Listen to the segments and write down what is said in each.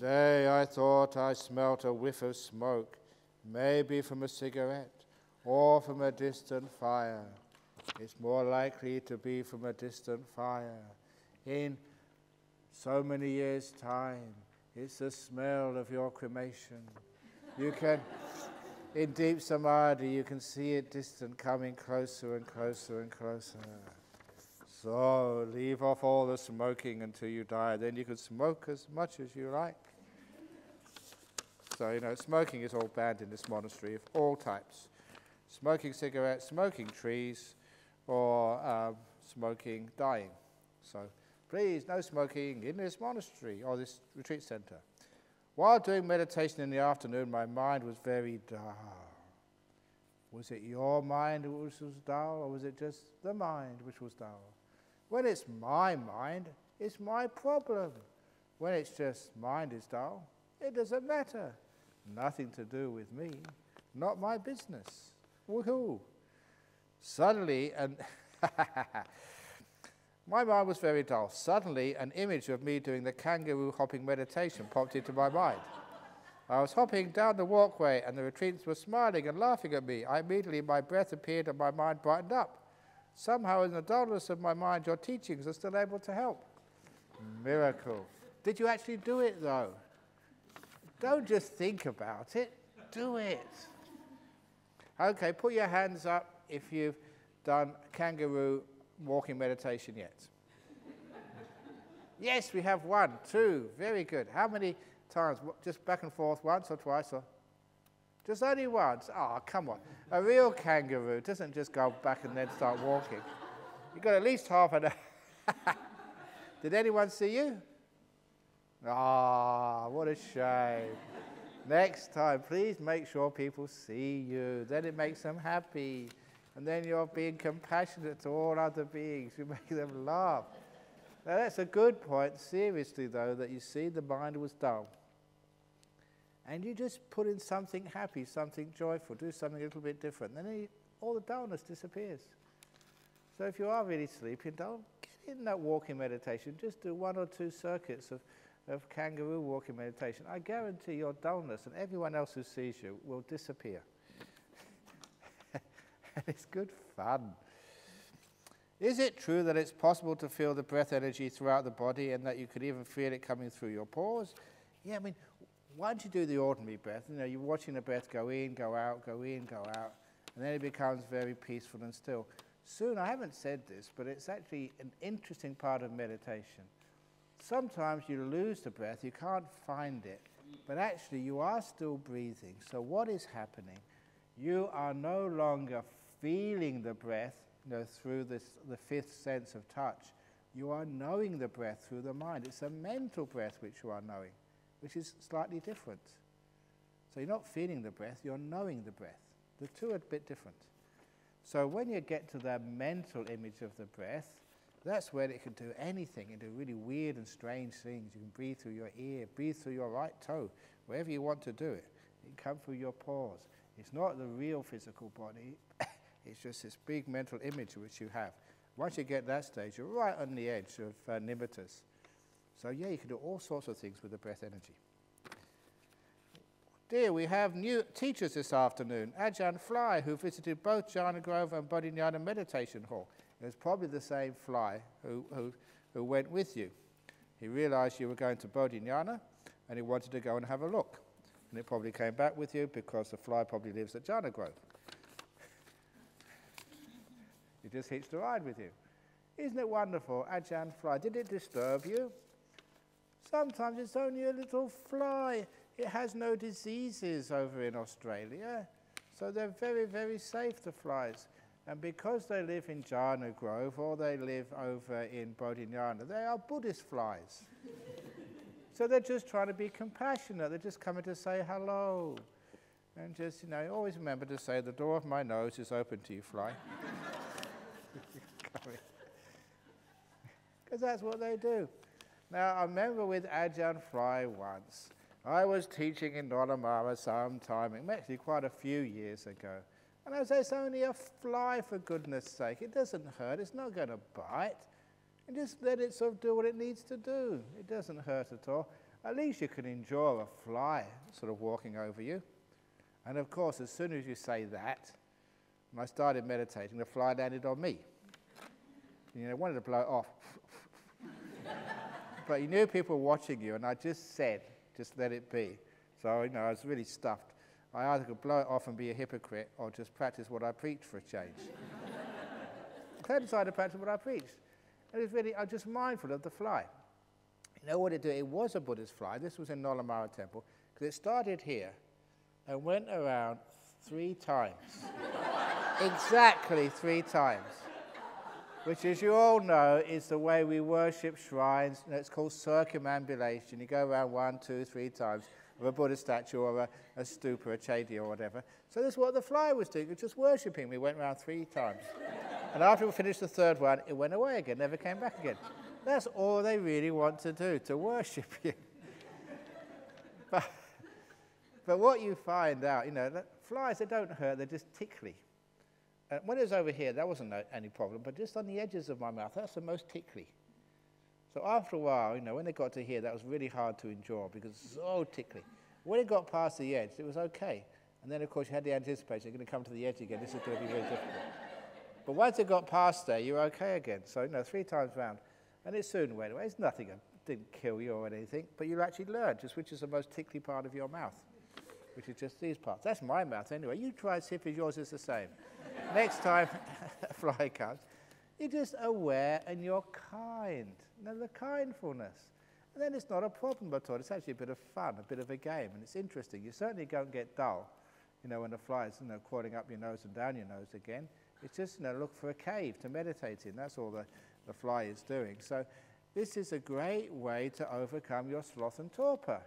Day I thought I smelt a whiff of smoke, maybe from a cigarette or from a distant fire. It's more likely to be from a distant fire. In so many years' time, it's the smell of your cremation. You can, in deep samadhi, you can see it distant, coming closer and closer and closer. So leave off all the smoking until you die. Then you can smoke as much as you like. So, you know, smoking is all banned in this monastery of all types smoking cigarettes, smoking trees, or um, smoking dying. So, please, no smoking in this monastery or this retreat center. While doing meditation in the afternoon, my mind was very dull. Was it your mind which was dull, or was it just the mind which was dull? When it's my mind, it's my problem. When it's just mind is dull, it doesn't matter. Nothing to do with me, not my business. Woohoo! Suddenly, and my mind was very dull. Suddenly, an image of me doing the kangaroo hopping meditation popped into my mind. I was hopping down the walkway, and the retreatants were smiling and laughing at me. I immediately, my breath appeared, and my mind brightened up. Somehow, in the dullness of my mind, your teachings are still able to help. Miracle. Did you actually do it, though? Don't just think about it, do it. Okay, put your hands up if you've done kangaroo walking meditation yet. yes, we have one, two, very good. How many times? Just back and forth, once or twice, or just only once? Oh, come on. A real kangaroo doesn't just go back and then start walking. You've got at least half an hour. Did anyone see you? Ah, what a shame. Next time, please make sure people see you. Then it makes them happy. And then you're being compassionate to all other beings. You make them laugh. Now, that's a good point, seriously, though, that you see the mind was dull. And you just put in something happy, something joyful, do something a little bit different. Then it, all the dullness disappears. So if you are really sleepy, don't get in that walking meditation. Just do one or two circuits of of kangaroo walking meditation, I guarantee your dullness and everyone else who sees you will disappear. and it's good fun. Is it true that it's possible to feel the breath energy throughout the body and that you could even feel it coming through your pores? Yeah, I mean, once you do the ordinary breath, you know, you're watching the breath go in, go out, go in, go out, and then it becomes very peaceful and still. Soon, I haven't said this, but it's actually an interesting part of meditation sometimes you lose the breath, you can't find it, but actually you are still breathing. So what is happening? You are no longer feeling the breath you know, through this, the fifth sense of touch. You are knowing the breath through the mind. It's a mental breath which you are knowing, which is slightly different. So you're not feeling the breath, you're knowing the breath. The two are a bit different. So when you get to the mental image of the breath, that's where it can do anything and do really weird and strange things. You can breathe through your ear, breathe through your right toe, wherever you want to do it. It can come through your pores. It's not the real physical body. it's just this big mental image which you have. Once you get that stage, you're right on the edge of uh. So yeah, you can do all sorts of things with the breath energy. Dear, we have new teachers this afternoon. Ajahn Fly, who visited both Jhana Grove and Bodhinyana Meditation Hall. It was probably the same fly who, who, who went with you. He realized you were going to Bodhinyana and he wanted to go and have a look. And it probably came back with you because the fly probably lives at Jhana Grove. he just hitched a ride with you. Isn't it wonderful, Ajahn Fly? Did it disturb you? Sometimes it's only a little fly. It has no diseases over in Australia. So they're very, very safe, the flies. And because they live in Jhana Grove or they live over in Bodhinyana, they are Buddhist flies. so they're just trying to be compassionate. They're just coming to say hello. And just, you know, always remember to say, the door of my nose is open to you, fly. Because that's what they do. Now, I remember with Ajahn Fly once, I was teaching in Nollamara some time, actually quite a few years ago. And I say, it's only a fly, for goodness sake. It doesn't hurt. It's not going to bite. And just let it sort of do what it needs to do. It doesn't hurt at all. at least you can enjoy a fly sort of walking over you. And of course, as soon as you say that, and I started meditating, the fly landed on me. You know, I wanted to blow it off. but you knew people were watching you, and I just said, just let it be. So, you know, I was really stuffed. I either could blow it off and be a hypocrite or just practice what I preach for a change. so I decided to practice what I preached. And it was really, I was just mindful of the fly. You know what it did? It was a Buddhist fly. This was in Nollamara Temple, because it started here and went around three times. exactly three times. Which, as you all know, is the way we worship shrines. It's called circumambulation. You go around one, two, three times of a Buddha statue or a, a stupa, a chedi or whatever. So that's what the fly was doing. It was just worshipping. We went around three times. and after we finished the third one, it went away again, never came back again. That's all they really want to do, to worship you. but, but what you find out, you know, flies, they don't hurt, they're just tickly. And when it was over here, that wasn't any problem, but just on the edges of my mouth, that's the most tickly. So after a while, you know, when they got to here, that was really hard to endure because it's so tickly. When it got past the edge, it was okay. And then, of course, you had the anticipation, you're going to come to the edge again. This is going to be very difficult. But once it got past there, you're okay again. So, you know, three times round. And it soon went away. It's nothing, it didn't kill you or anything, but you actually learned just which is the most tickly part of your mouth, which is just these parts. That's my mouth anyway. You try and see if yours is the same. Next time a fly comes, you're just aware and you're kind. Now, the kindfulness. And then it's not a problem at all. It's actually a bit of fun, a bit of a game, and it's interesting. You certainly don't get dull, you know, when the fly is, you know, crawling up your nose and down your nose again. It's just, you know, look for a cave to meditate in. That's all the, the fly is doing. So this is a great way to overcome your sloth and torpor.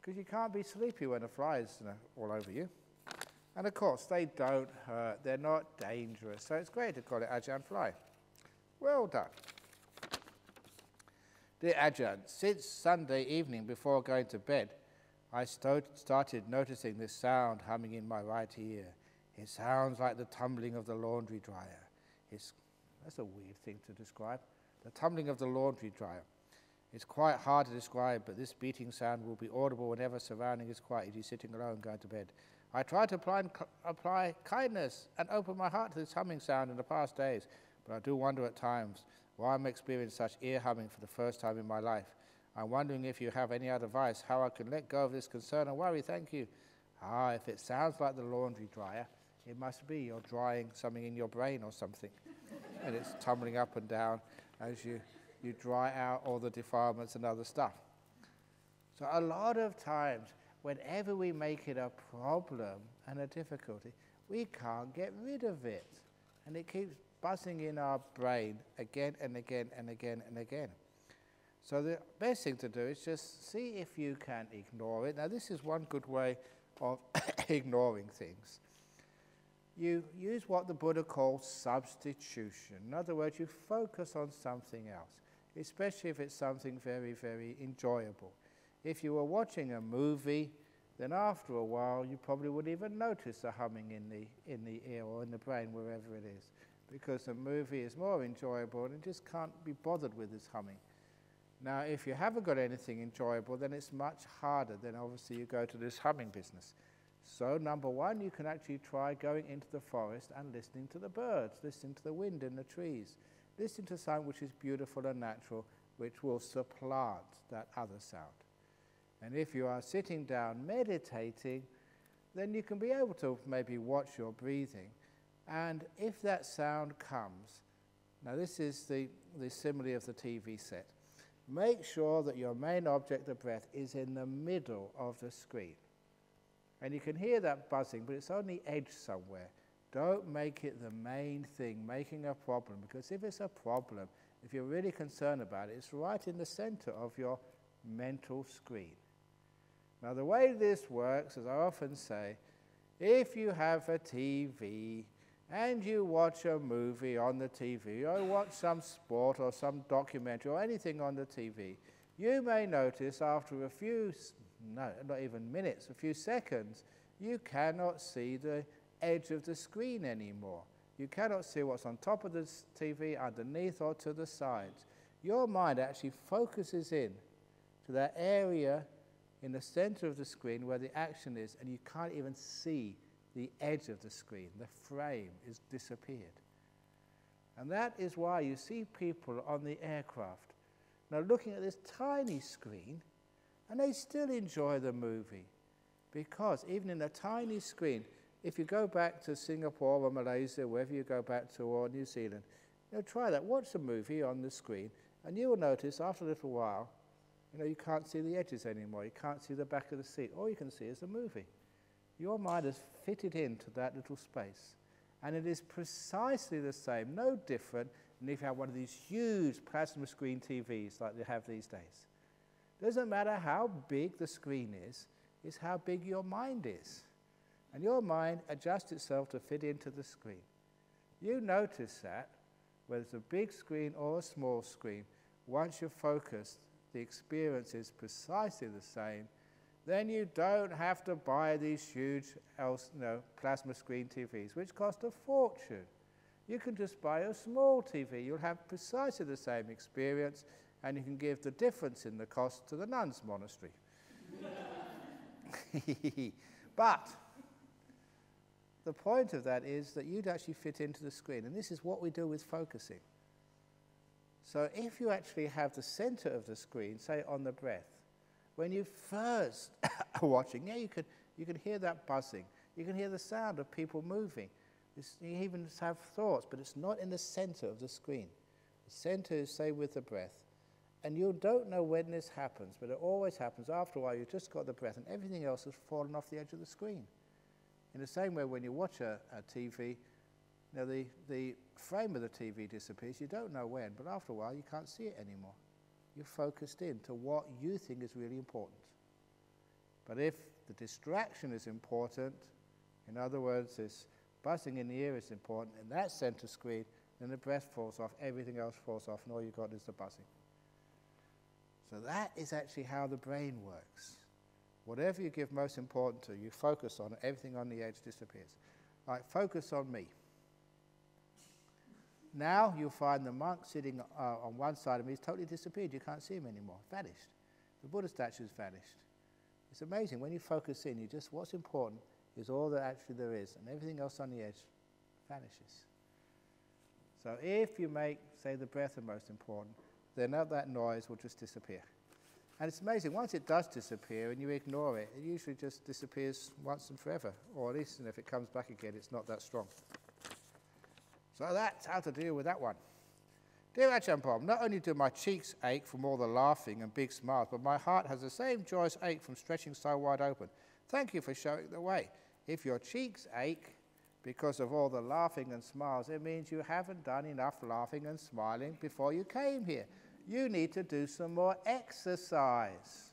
Because you can't be sleepy when a fly is you know, all over you. And of course, they don't hurt, they're not dangerous. So it's great to call it Ajahn fly. Well done. Dear Ajahn, since Sunday evening before going to bed, I started noticing this sound humming in my right ear. It sounds like the tumbling of the laundry dryer. It's, that's a weird thing to describe. The tumbling of the laundry dryer. It's quite hard to describe, but this beating sound will be audible whenever surrounding is quiet. You're sitting alone going to bed. I tried to apply, apply kindness and open my heart to this humming sound in the past days, but I do wonder at times why I'm experiencing such ear humming for the first time in my life. I'm wondering if you have any other advice how I can let go of this concern and worry. Thank you. Ah, if it sounds like the laundry dryer, it must be you're drying something in your brain or something. and it's tumbling up and down as you, you dry out all the defilements and other stuff. So a lot of times whenever we make it a problem and a difficulty, we can't get rid of it. And it keeps buzzing in our brain again and again and again and again. So the best thing to do is just see if you can ignore it. Now, this is one good way of ignoring things. You use what the Buddha calls substitution. In other words, you focus on something else, especially if it's something very, very enjoyable. If you were watching a movie, then after a while you probably wouldn't even notice the humming in the, in the ear or in the brain, wherever it is, because the movie is more enjoyable and just can't be bothered with this humming. Now, if you haven't got anything enjoyable, then it's much harder. Then obviously you go to this humming business. So, number one, you can actually try going into the forest and listening to the birds, listening to the wind in the trees, listening to sound which is beautiful and natural, which will supplant that other sound. And if you are sitting down meditating, then you can be able to maybe watch your breathing. And if that sound comes, now this is the, the simile of the TV set, make sure that your main object of breath is in the middle of the screen. And you can hear that buzzing, but it's on the edge somewhere. Don't make it the main thing, making a problem, because if it's a problem, if you're really concerned about it, it's right in the center of your mental screen. Now, the way this works, as I often say, if you have a TV and you watch a movie on the TV, or watch some sport or some documentary or anything on the TV, you may notice after a few, no, not even minutes, a few seconds, you cannot see the edge of the screen anymore. You cannot see what's on top of the TV, underneath, or to the sides. Your mind actually focuses in to that area in the center of the screen where the action is, and you can't even see the edge of the screen. The frame is disappeared. And that is why you see people on the aircraft now looking at this tiny screen, and they still enjoy the movie. Because even in a tiny screen, if you go back to Singapore or Malaysia, wherever you go back to, or New Zealand, you know, try that. Watch a movie on the screen, and you will notice after a little while, you know, you can't see the edges anymore. You can't see the back of the seat. All you can see is the movie. Your mind has fitted into that little space. And it is precisely the same, no different than if you have one of these huge plasma screen TVs like they have these days. Doesn't matter how big the screen is, it's how big your mind is. And your mind adjusts itself to fit into the screen. You notice that, whether it's a big screen or a small screen, once you're focused, the experience is precisely the same then you don't have to buy these huge plasma screen TVs, which cost a fortune. You can just buy a small TV. You'll have precisely the same experience, and you can give the difference in the cost to the nuns' monastery. but the point of that is that you'd actually fit into the screen, and this is what we do with focusing. So if you actually have the center of the screen, say on the breath, when you first are watching, yeah, you can, you can hear that buzzing. You can hear the sound of people moving. It's, you even have thoughts, but it's not in the center of the screen. The center is, say, with the breath. And you don't know when this happens, but it always happens. After a while, you've just got the breath, and everything else has fallen off the edge of the screen. In the same way, when you watch a, a TV, you know, the, the frame of the TV disappears. You don't know when, but after a while, you can't see it anymore you're focused in to what you think is really important. But if the distraction is important, in other words, this buzzing in the ear is important, and that center screen, then the breath falls off, everything else falls off, and all you've got is the buzzing. So that is actually how the brain works. Whatever you give most importance to, you focus on, everything on the edge disappears. Right, focus on me. Now you'll find the monk sitting uh, on one side of me has totally disappeared. You can't see him anymore, vanished. The Buddha statue has vanished. It's amazing. When you focus in, you just, what's important is all that actually there is, and everything else on the edge vanishes. So if you make, say, the breath the most important, then that noise will just disappear. And it's amazing, once it does disappear and you ignore it, it usually just disappears once and forever, or at least and if it comes back again, it's not that strong. So that's how to deal with that one. Dear Brahm, not only do my cheeks ache from all the laughing and big smiles, but my heart has the same joyous ache from stretching so wide open. Thank you for showing the way. If your cheeks ache because of all the laughing and smiles, it means you haven't done enough laughing and smiling before you came here. You need to do some more exercise.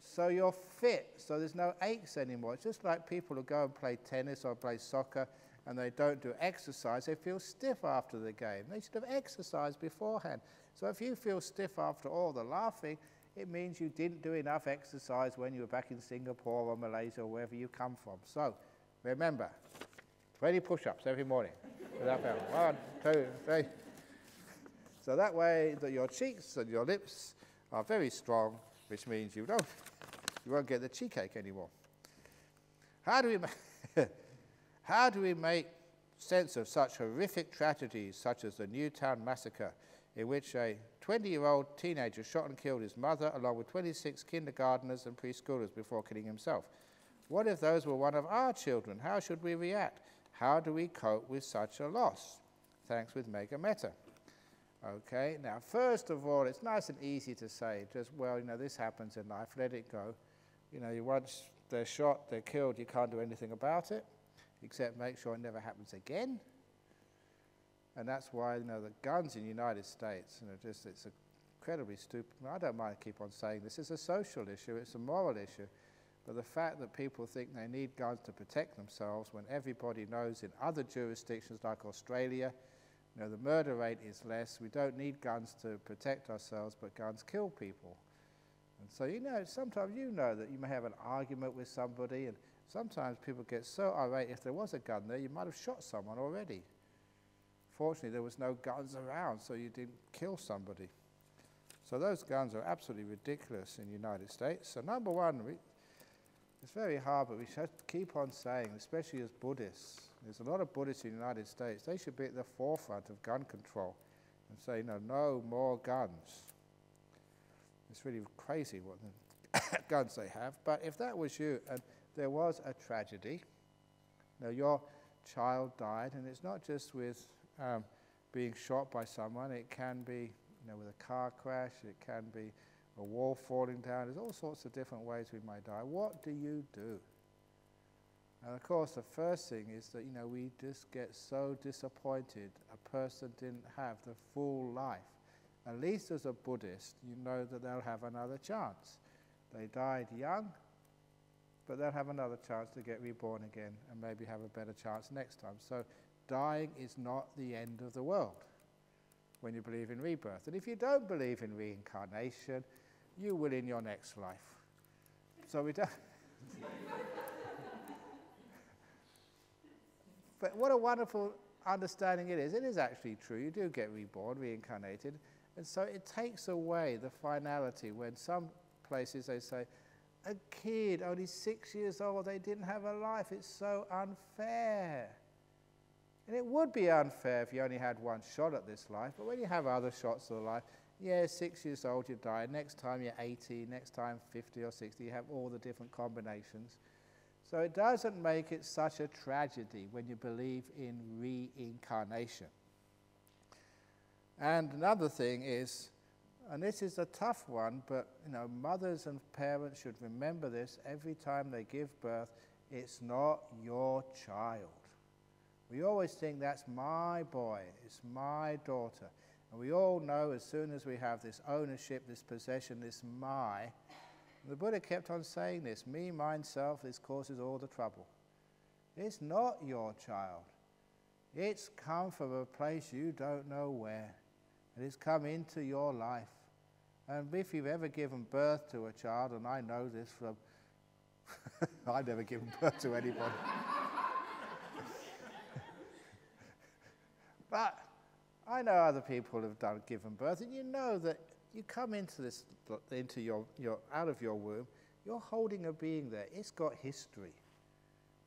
So you're fit, so there's no aches anymore. It's just like people who go and play tennis or play soccer and they don't do exercise, they feel stiff after the game. They should have exercised beforehand. So if you feel stiff after all the laughing, it means you didn't do enough exercise when you were back in Singapore or Malaysia or wherever you come from. So remember, 20 push-ups every morning. One, two, three. So that way that your cheeks and your lips are very strong, which means you don't, you won't get the cheek ache anymore. How do we How do we make sense of such horrific tragedies such as the Newtown massacre, in which a 20 year old teenager shot and killed his mother along with 26 kindergarteners and preschoolers before killing himself? What if those were one of our children? How should we react? How do we cope with such a loss? Thanks with Mega Metta. Okay, now, first of all, it's nice and easy to say, just, well, you know, this happens in life, let it go. You know, once they're shot, they're killed, you can't do anything about it except make sure it never happens again. And that's why, you know, the guns in the United States, you know, just, it's incredibly stupid. I don't mind keep on saying this. It's a social issue, it's a moral issue. But the fact that people think they need guns to protect themselves when everybody knows in other jurisdictions like Australia, you know, the murder rate is less. We don't need guns to protect ourselves, but guns kill people. And so, you know, sometimes you know that you may have an argument with somebody and Sometimes people get so irate, if there was a gun there, you might have shot someone already. Fortunately, there was no guns around, so you didn't kill somebody. So those guns are absolutely ridiculous in the United States. So number one, we, it's very hard, but we should keep on saying, especially as Buddhists, there's a lot of Buddhists in the United States, they should be at the forefront of gun control and say, no, no more guns. It's really crazy what the guns they have. But if that was you and there was a tragedy, now your child died, and it's not just with um, being shot by someone, it can be you know, with a car crash, it can be a wall falling down. There's all sorts of different ways we might die. What do you do? And of course, the first thing is that you know we just get so disappointed a person didn't have the full life. At least as a Buddhist, you know that they'll have another chance. They died young, but they'll have another chance to get reborn again and maybe have a better chance next time. So, dying is not the end of the world when you believe in rebirth. And if you don't believe in reincarnation, you will in your next life. So we don't. but what a wonderful understanding it is. It is actually true. You do get reborn, reincarnated. And so it takes away the finality when some places they say, a kid, only six years old, they didn't have a life. It's so unfair. And it would be unfair if you only had one shot at this life, but when you have other shots of life, yeah, six years old, you die. Next time you're 80, next time 50 or 60, you have all the different combinations. So it doesn't make it such a tragedy when you believe in reincarnation. And another thing is, and this is a tough one, but you know, mothers and parents should remember this every time they give birth. It's not your child. We always think that's my boy, it's my daughter. And we all know as soon as we have this ownership, this possession, this my, the Buddha kept on saying this me, mine, self, this causes all the trouble. It's not your child. It's come from a place you don't know where. And it's come into your life. And if you've ever given birth to a child, and I know this from, I've never given birth to anybody. but I know other people have done given birth, and you know that you come into this, into your, your, out of your womb, you're holding a being there. It's got history.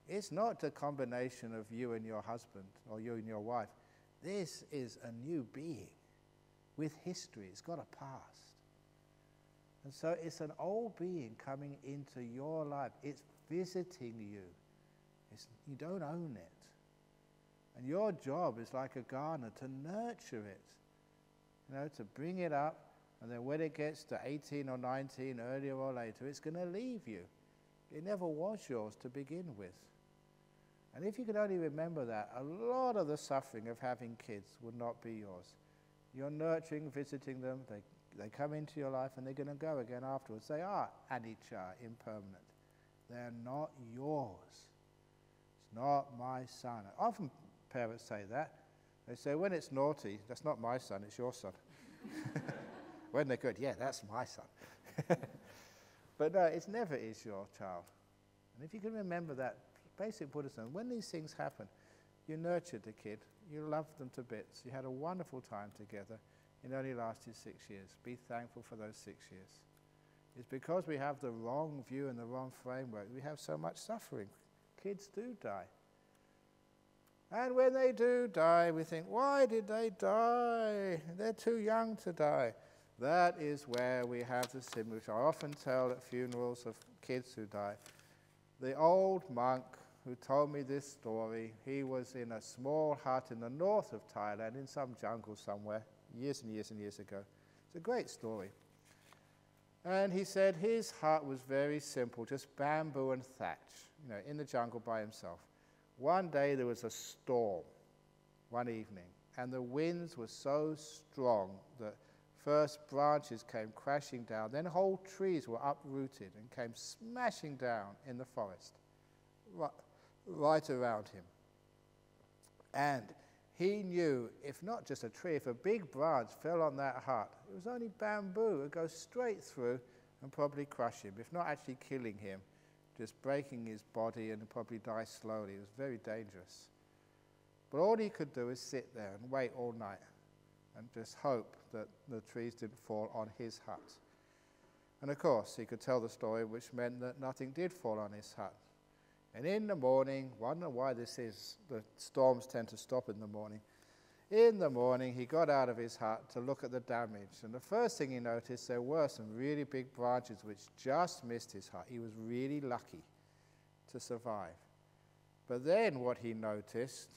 It's not a combination of you and your husband or you and your wife. This is a new being with history. It's got a past. And so it's an old being coming into your life. It's visiting you. It's, you don't own it. And your job is like a gardener to nurture it, you know, to bring it up. And then when it gets to 18 or 19, earlier or later, it's going to leave you. It never was yours to begin with. And if you could only remember that, a lot of the suffering of having kids would not be yours. You're nurturing, visiting them, they, they come into your life and they're going to go again afterwards. They are anicca, impermanent. They're not yours. It's not my son. Often parents say that. They say, when it's naughty, that's not my son, it's your son. when they're good, yeah, that's my son. but no, it never is your child. And if you can remember that basic Buddhism, when these things happen, you nurture the kid, you loved them to bits, you had a wonderful time together. It only lasted six years. Be thankful for those six years. It's because we have the wrong view and the wrong framework, we have so much suffering. Kids do die. And when they do die, we think, why did they die? They're too young to die. That is where we have the symbol, which I often tell at funerals of kids who die. The old monk who told me this story, he was in a small hut in the north of Thailand, in some jungle somewhere, years and years and years ago. It's a great story. And he said his hut was very simple, just bamboo and thatch, you know, in the jungle by himself. One day there was a storm, one evening, and the winds were so strong that first branches came crashing down, then whole trees were uprooted and came smashing down in the forest right around him. And he knew if not just a tree, if a big branch fell on that hut, it was only bamboo, it would go straight through and probably crush him, if not actually killing him just breaking his body and probably die slowly. It was very dangerous. But all he could do is sit there and wait all night. and just hope that the trees didn't fall on his hut. And of course, he could tell the story, which meant that nothing did fall on his hut. And in the morning, wonder why this is, the storms tend to stop in the morning. In the morning, he got out of his hut to look at the damage. And the first thing he noticed, there were some really big branches which just missed his hut. He was really lucky to survive. But then what he noticed,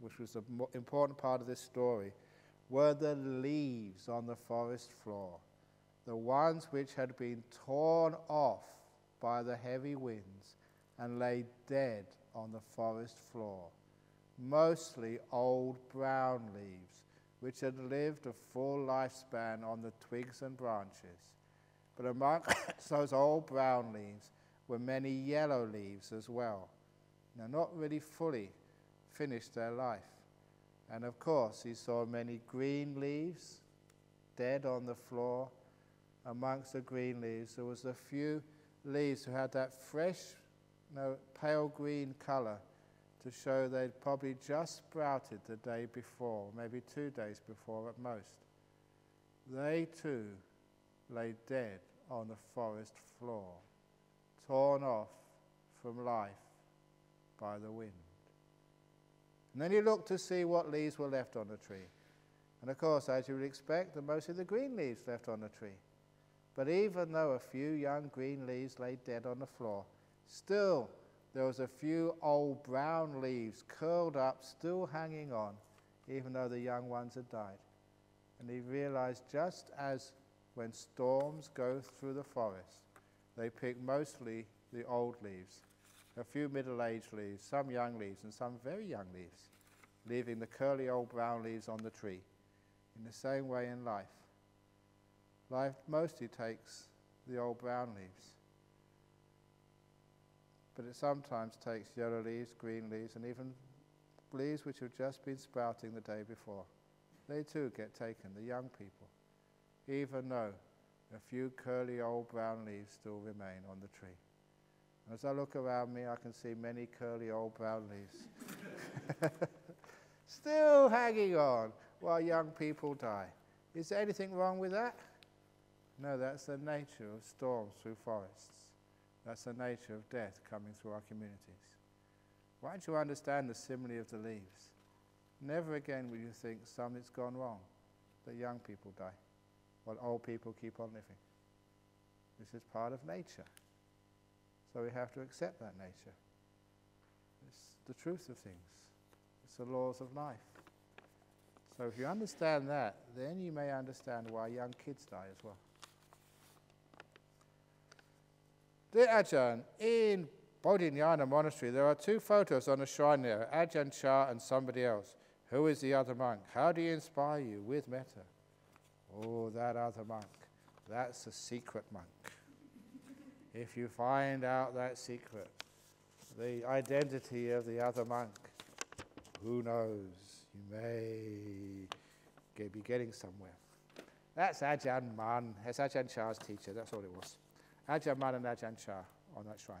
which was the important part of this story, were the leaves on the forest floor the ones which had been torn off by the heavy winds and lay dead on the forest floor, mostly old brown leaves which had lived a full lifespan on the twigs and branches. But among those old brown leaves were many yellow leaves as well. Now, not really fully finished their life. And of course, he saw many green leaves dead on the floor amongst the green leaves, there was a few leaves who had that fresh, know, pale green color to show they'd probably just sprouted the day before, maybe two days before at most. They too lay dead on the forest floor, torn off from life by the wind. And then he looked to see what leaves were left on the tree. And of course, as you would expect, the mostly the green leaves left on the tree. But even though a few young green leaves lay dead on the floor, still there was a few old brown leaves curled up, still hanging on, even though the young ones had died. And he realized just as when storms go through the forest, they pick mostly the old leaves, a few middle aged leaves, some young leaves, and some very young leaves, leaving the curly old brown leaves on the tree. In the same way in life, Life mostly takes the old brown leaves. But it sometimes takes yellow leaves, green leaves, and even leaves which have just been sprouting the day before. They too get taken, the young people, even though a few curly old brown leaves still remain on the tree. And as I look around me, I can see many curly old brown leaves still hanging on while young people die. Is there anything wrong with that? No, that's the nature of storms through forests. That's the nature of death coming through our communities. Why don't you understand the simile of the leaves? Never again will you think something's gone wrong, that young people die, while old people keep on living. This is part of nature. So we have to accept that nature. It's the truth of things. It's the laws of life. So if you understand that, then you may understand why young kids die as well. Dear Ajahn, in Bodhinyana Monastery, there are two photos on the shrine there, Ajahn Chah and somebody else. Who is the other monk? How do you inspire you with metta? Oh, that other monk. That's a secret monk. If you find out that secret, the identity of the other monk, who knows? You may be getting somewhere. That's Ajahn Mun. That's Ajahn Chah's teacher. That's all it was. Ajahn and Ajahn Chah on that shrine.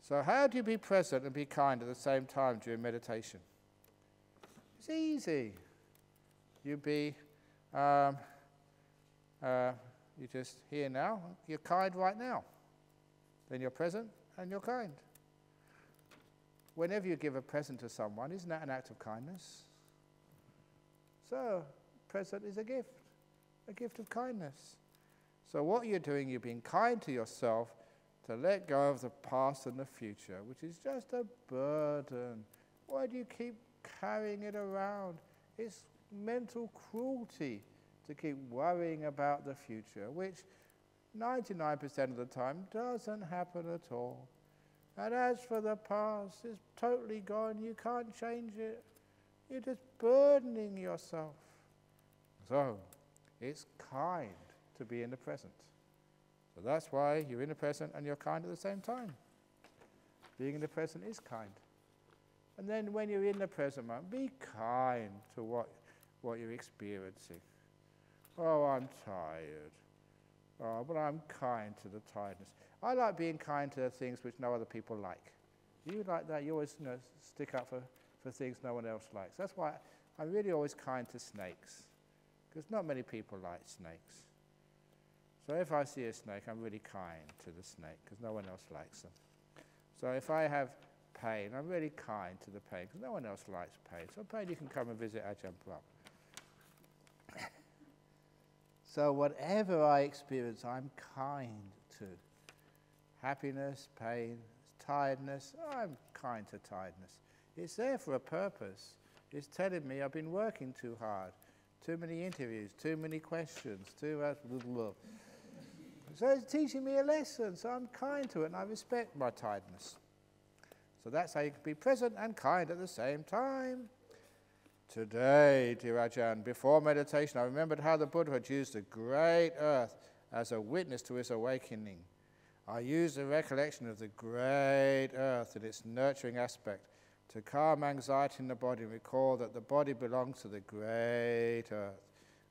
So, how do you be present and be kind at the same time during meditation? It's easy. You be, um, uh, you just here now, you're kind right now. Then you're present and you're kind. Whenever you give a present to someone, isn't that an act of kindness? So, present is a gift, a gift of kindness. So, what you're doing, you're being kind to yourself to let go of the past and the future, which is just a burden. Why do you keep carrying it around? It's mental cruelty to keep worrying about the future, which 99% of the time doesn't happen at all. And as for the past, it's totally gone. You can't change it. You're just burdening yourself. So, it's kind to be in the present. So that's why you're in the present and you're kind at the same time. Being in the present is kind. And then when you're in the present moment, be kind to what, what you're experiencing. Oh, I'm tired. Oh, but I'm kind to the tiredness. I like being kind to the things which no other people like. You like that. You always you know, stick up for, for things no one else likes. That's why I'm really always kind to snakes because not many people like snakes. So if I see a snake, I'm really kind to the snake because no one else likes them. So if I have pain, I'm really kind to the pain because no one else likes pain. So pain, you can come and visit Ajahn Brahm. so whatever I experience, I'm kind to. Happiness, pain, tiredness, I'm kind to tiredness. It's there for a purpose. It's telling me I've been working too hard, too many interviews, too many questions, too much. So it's teaching me a lesson, so I'm kind to it and I respect my tiredness. So that's how you can be present and kind at the same time. Today, dear Ajahn, before meditation, I remembered how the Buddha had used the great earth as a witness to his awakening. I used the recollection of the great earth and its nurturing aspect to calm anxiety in the body and recall that the body belongs to the great earth.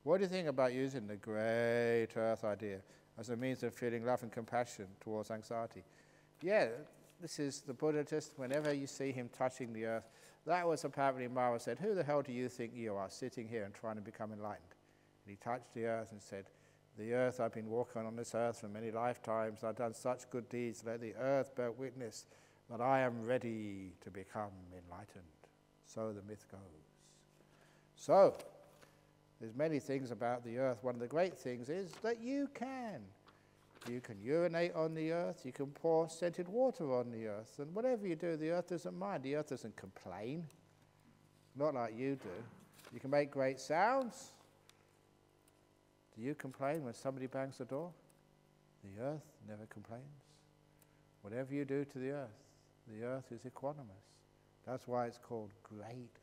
What do you think about using the great earth idea as a means of feeling love and compassion towards anxiety? Yeah, this is the Buddha just whenever you see him touching the earth. That was apparently Mara said, Who the hell do you think you are sitting here and trying to become enlightened? And he touched the earth and said, The earth, I've been walking on this earth for many lifetimes. I've done such good deeds. Let the earth bear witness that I am ready to become enlightened. So the myth goes. So, there's many things about the earth. One of the great things is that you can. You can urinate on the earth, you can pour scented water on the earth, and whatever you do, the earth doesn't mind. The earth doesn't complain, not like you do. You can make great sounds. Do you complain when somebody bangs the door? The earth never complains. Whatever you do to the earth, the earth is equanimous. That's why it's called great.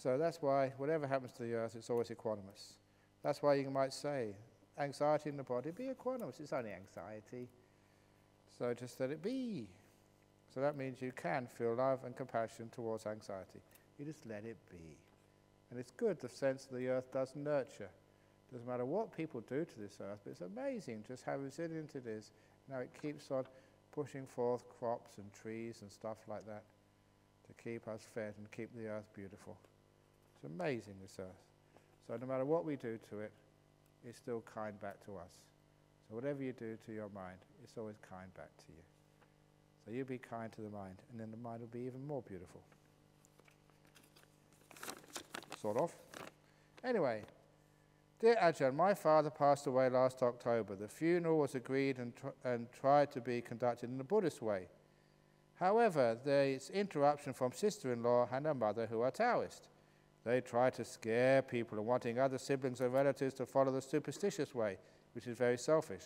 So that's why whatever happens to the earth, it's always equanimous. That's why you might say, anxiety in the body, be equanimous. It's only anxiety. So just let it be. So that means you can feel love and compassion towards anxiety. You just let it be. And it's good, the sense of the earth does nurture. Doesn't matter what people do to this earth, but it's amazing just how resilient it is. Now it keeps on pushing forth crops and trees and stuff like that to keep us fed and keep the earth beautiful. It's amazing, this earth. So no matter what we do to it, it's still kind back to us. So whatever you do to your mind, it's always kind back to you. So you be kind to the mind, and then the mind will be even more beautiful. Sort of. Anyway, Dear Ajahn, my father passed away last October. The funeral was agreed and, tr- and tried to be conducted in the Buddhist way. However, there is interruption from sister-in-law and her mother who are Taoist. They try to scare people and wanting other siblings or relatives to follow the superstitious way, which is very selfish.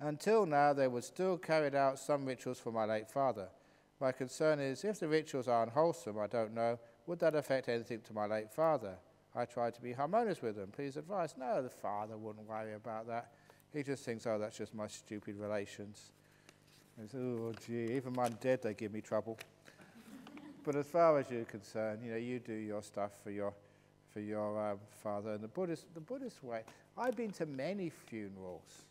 Until now, they would still carry out some rituals for my late father. My concern is if the rituals are unwholesome, I don't know, would that affect anything to my late father? I try to be harmonious with them. Please advise. No, the father wouldn't worry about that. He just thinks, oh, that's just my stupid relations. He says, oh, gee, even I'm dead, they give me trouble. But as far as you're concerned, you know, you do your stuff for your, for your um, father. And the Buddhist, the Buddhist way, I've been to many funerals.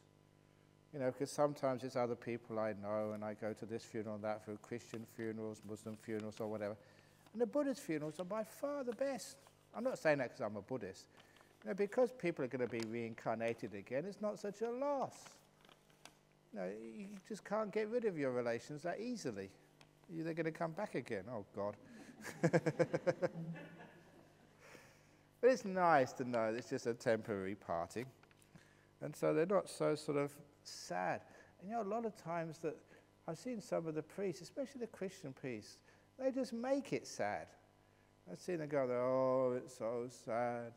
You know, because sometimes it's other people I know, and I go to this funeral and that for Christian funerals, Muslim funerals, or whatever. And the Buddhist funerals are by far the best. I'm not saying that because I'm a Buddhist. You know, because people are going to be reincarnated again, it's not such a loss. You, know, you just can't get rid of your relations that easily. They're going to come back again. Oh, God. but it's nice to know it's just a temporary parting. And so they're not so sort of sad. And you know, a lot of times that I've seen some of the priests, especially the Christian priests, they just make it sad. I've seen them go, oh, it's so sad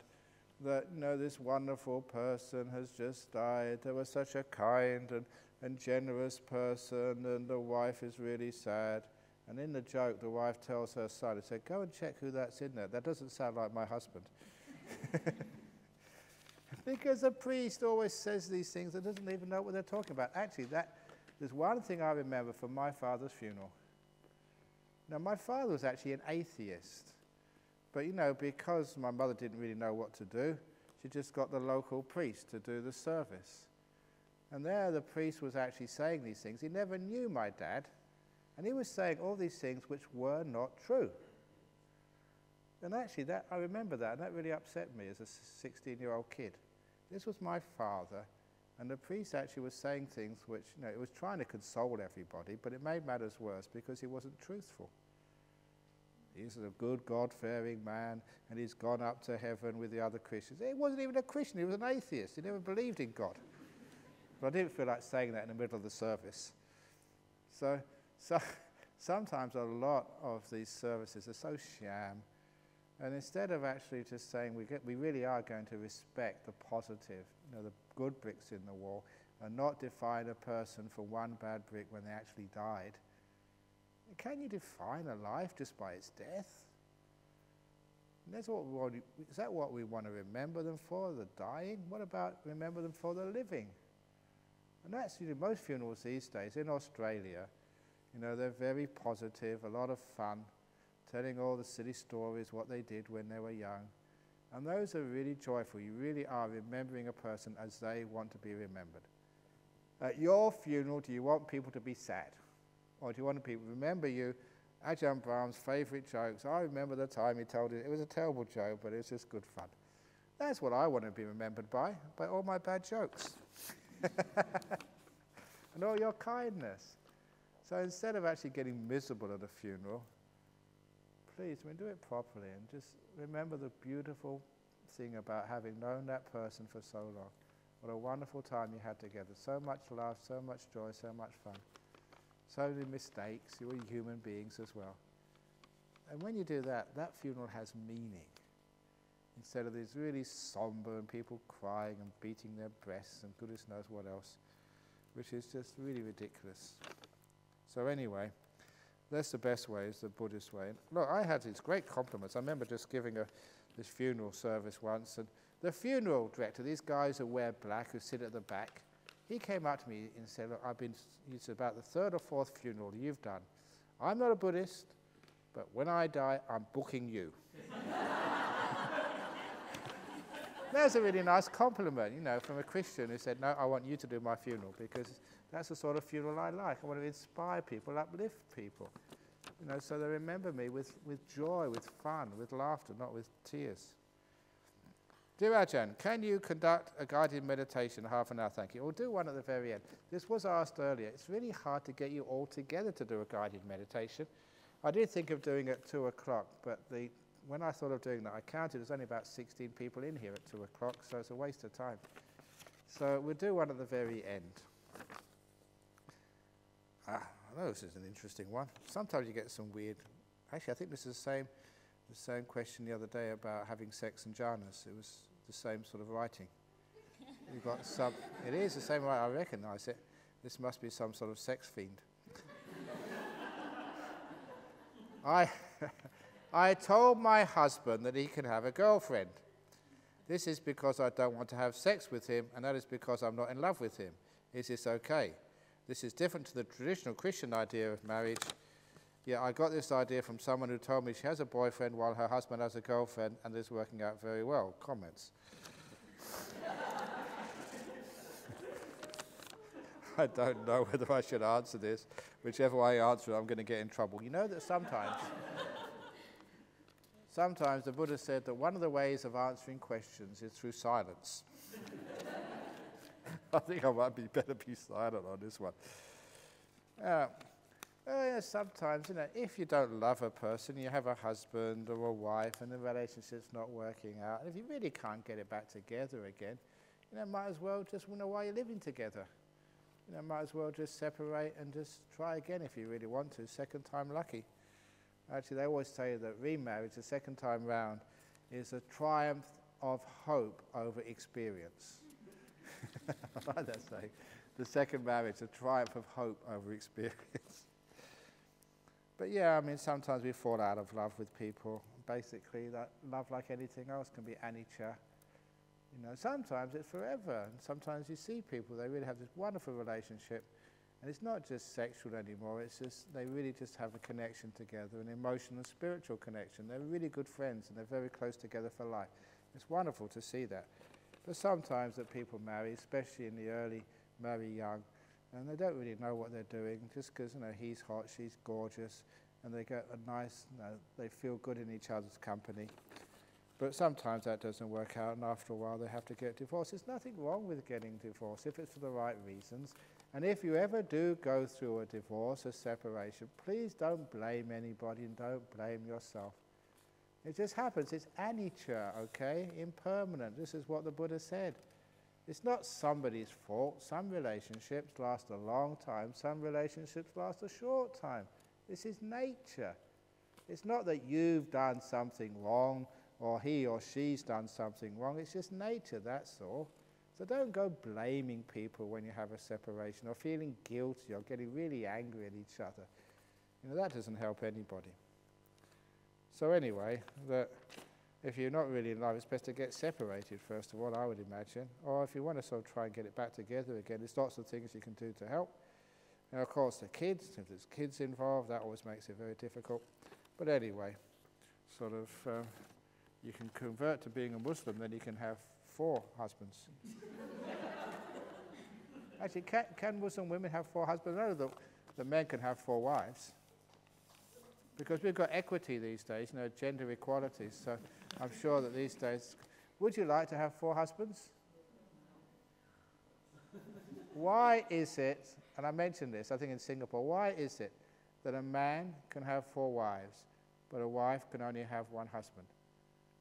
that, you know, this wonderful person has just died. They were such a kind and, and generous person, and the wife is really sad. And in the joke, the wife tells her son, he said, go and check who that's in there. That doesn't sound like my husband. because a priest always says these things and doesn't even know what they're talking about. Actually, that, there's one thing I remember from my father's funeral. Now, my father was actually an atheist. But you know, because my mother didn't really know what to do, she just got the local priest to do the service. And there, the priest was actually saying these things. He never knew my dad, and he was saying all these things which were not true. And actually, that, I remember that, and that really upset me as a 16 year old kid. This was my father, and the priest actually was saying things which, you know, it was trying to console everybody, but it made matters worse because he wasn't truthful. He's a good, God fearing man, and he's gone up to heaven with the other Christians. He wasn't even a Christian, he was an atheist. He never believed in God. But I didn't feel like saying that in the middle of the service. So, so sometimes a lot of these services are so sham. And instead of actually just saying we, get, we really are going to respect the positive, you know, the good bricks in the wall, and not define a person for one bad brick when they actually died, can you define a life just by its death? that's what we is that what we want to remember them for, the dying? What about remember them for the living? And know, most funerals these days in Australia, you know, they're very positive, a lot of fun, telling all the silly stories, what they did when they were young. And those are really joyful. You really are remembering a person as they want to be remembered. At your funeral, do you want people to be sad? Or do you want people to remember you? Ajahn Brahm's favourite jokes. I remember the time he told it. It was a terrible joke, but it was just good fun. That's what I want to be remembered by, by all my bad jokes. and all your kindness. So instead of actually getting miserable at a funeral, please, I mean, do it properly and just remember the beautiful thing about having known that person for so long. What a wonderful time you had together. So much love, so much joy, so much fun. So many mistakes. You were human beings as well. And when you do that, that funeral has meaning. Instead of these really somber and people crying and beating their breasts and goodness knows what else, which is just really ridiculous. So, anyway, that's the best way, is the Buddhist way. Look, I had these great compliments. I remember just giving a, this funeral service once, and the funeral director, these guys who wear black, who sit at the back, he came up to me and said, Look, I've been, it's about the third or fourth funeral you've done. I'm not a Buddhist, but when I die, I'm booking you. That's a really nice compliment, you know, from a Christian who said, No, I want you to do my funeral because that's the sort of funeral I like. I want to inspire people, uplift people. You know, so they remember me with, with joy, with fun, with laughter, not with tears. Dear Ajahn, can you conduct a guided meditation half an hour? Thank you. Or do one at the very end. This was asked earlier. It's really hard to get you all together to do a guided meditation. I did think of doing it at 2 o'clock, but the, when I thought of doing that, I counted there's only about 16 people in here at 2 o'clock, so it's a waste of time. So we'll do one at the very end. Ah, I know this is an interesting one. Sometimes you get some weird. Actually, I think this is the same the same question the other day about having sex and jhanas. It was the same sort of writing. You've got some, it is the same writing, I recognise it. This must be some sort of sex fiend. I, I told my husband that he can have a girlfriend. This is because I don't want to have sex with him, and that is because I'm not in love with him. Is this okay? This is different to the traditional Christian idea of marriage yeah, I got this idea from someone who told me she has a boyfriend while her husband has a girlfriend and it's working out very well. Comments. I don't know whether I should answer this. Whichever way I answer it, I'm going to get in trouble. You know that sometimes, sometimes the Buddha said that one of the ways of answering questions is through silence. I think I might be better be silent on this one. Uh, yeah, sometimes, you know, if you don't love a person, you have a husband or a wife and the relationship's not working out, and if you really can't get it back together again, you know, might as well just wonder why you're living together. You know, might as well just separate and just try again if you really want to. Second time lucky. Actually, they always say that remarriage, the second time round, is a triumph of hope over experience. I like that saying. The second marriage, a triumph of hope over experience. But yeah, I mean, sometimes we fall out of love with people. Basically, that love, like anything else, can be anicca. You know, sometimes it's forever, and sometimes you see people, they really have this wonderful relationship, and it's not just sexual anymore, it's just, they really just have a connection together, an emotional and spiritual connection. They're really good friends, and they're very close together for life. It's wonderful to see that. But sometimes that people marry, especially in the early, marry young, and they don't really know what they're doing just because you know he's hot, she's gorgeous, and they get a nice, you know, they feel good in each other's company. But sometimes that doesn't work out, and after a while they have to get divorced. There's nothing wrong with getting divorced if it's for the right reasons. And if you ever do go through a divorce, a separation, please don't blame anybody and don't blame yourself. It just happens. It's anicca, okay? Impermanent. This is what the Buddha said. It's not somebody's fault. Some relationships last a long time, some relationships last a short time. This is nature. It's not that you've done something wrong or he or she's done something wrong. It's just nature, that's all. So don't go blaming people when you have a separation or feeling guilty or getting really angry at each other. You know, that doesn't help anybody. So anyway, that if you're not really in love, it's best to get separated first of all, I would imagine. Or if you want to sort of try and get it back together again, there's lots of things you can do to help. And of course, the kids, if there's kids involved, that always makes it very difficult. But anyway, sort of, uh, you can convert to being a Muslim, then you can have four husbands. Actually, can, can, Muslim women have four husbands? No, the, the men can have four wives. Because we've got equity these days, you know, gender equality. So I'm sure that these days, would you like to have four husbands? Why is it, and I mentioned this, I think in Singapore, why is it that a man can have four wives, but a wife can only have one husband?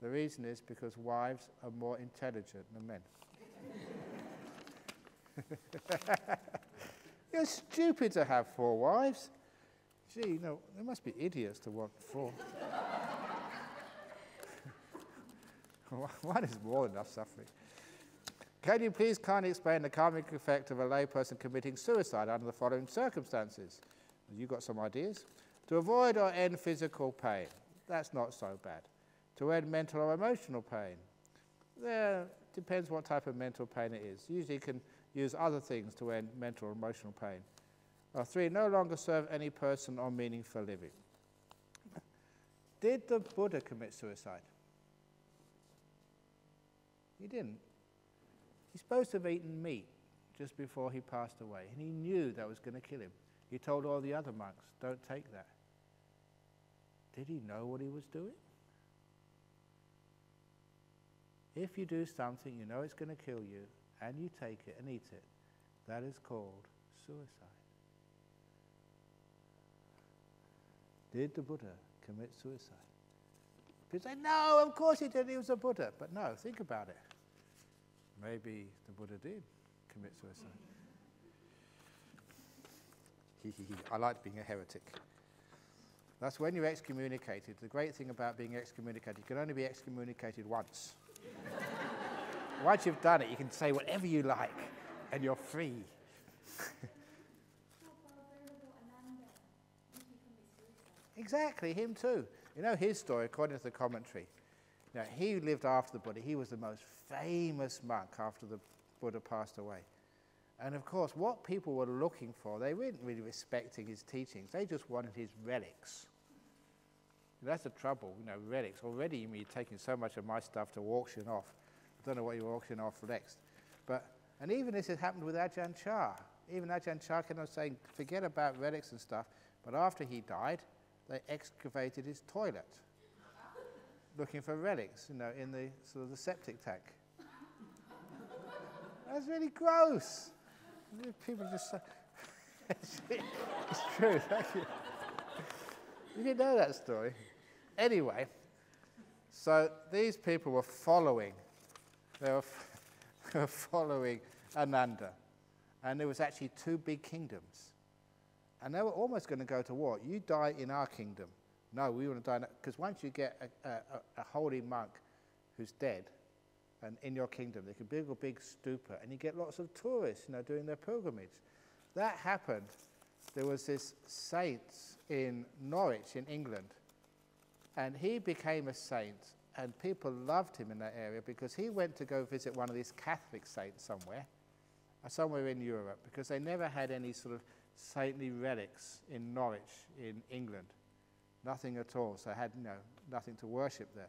The reason is because wives are more intelligent than men. You're stupid to have four wives. Gee, know, there must be idiots to want four. One is more than enough suffering. Can you please kindly explain the karmic effect of a layperson committing suicide under the following circumstances? You got some ideas? To avoid or end physical pain. That's not so bad to end mental or emotional pain. There depends what type of mental pain it is. Usually you can use other things to end mental or emotional pain. Uh, three, no longer serve any person or meaning for living. Did the Buddha commit suicide? He didn't. He's supposed to have eaten meat just before he passed away, and he knew that was going to kill him. He told all the other monks, don't take that. Did he know what he was doing? If you do something you know it's going to kill you, and you take it and eat it, that is called suicide. Did the Buddha commit suicide? People say, no, of course he did, he was a Buddha. But no, think about it. Maybe the Buddha did commit suicide. I like being a heretic. That's when you're excommunicated. The great thing about being excommunicated, you can only be excommunicated once. Once you've done it, you can say whatever you like, and you're free. exactly, him too. You know his story, according to the commentary. Now, he lived after the Buddha. He was the most famous monk after the Buddha passed away. And of course, what people were looking for, they weren't really respecting his teachings. They just wanted his relics. That's the trouble, you know, relics. Already you're taking so much of my stuff to auction off. I don't know what you're auctioning off next. But, and even this has happened with Ajahn Chah. Even Ajahn Chah kind of saying, forget about relics and stuff. But after he died, they excavated his toilet, looking for relics, you know, in the sort of the septic tank. That's really gross. People just say, it's true, thank you. You didn't know that story. Anyway, so these people were following, they were, they were following Ananda. And there was actually two big kingdoms. And they were almost going to go to war. You die in our kingdom. No, we want to die because once you get a, a, a, holy monk who's dead, and in your kingdom, they can build a big stupa, and you get lots of tourists, you know, doing their pilgrimage. That happened. There was this saint in Norwich in England and he became a saint, and people loved him in that area because he went to go visit one of these Catholic saints somewhere, uh, somewhere in Europe, because they never had any sort of saintly relics in Norwich in England. Nothing at all. So they had you know, nothing to worship there.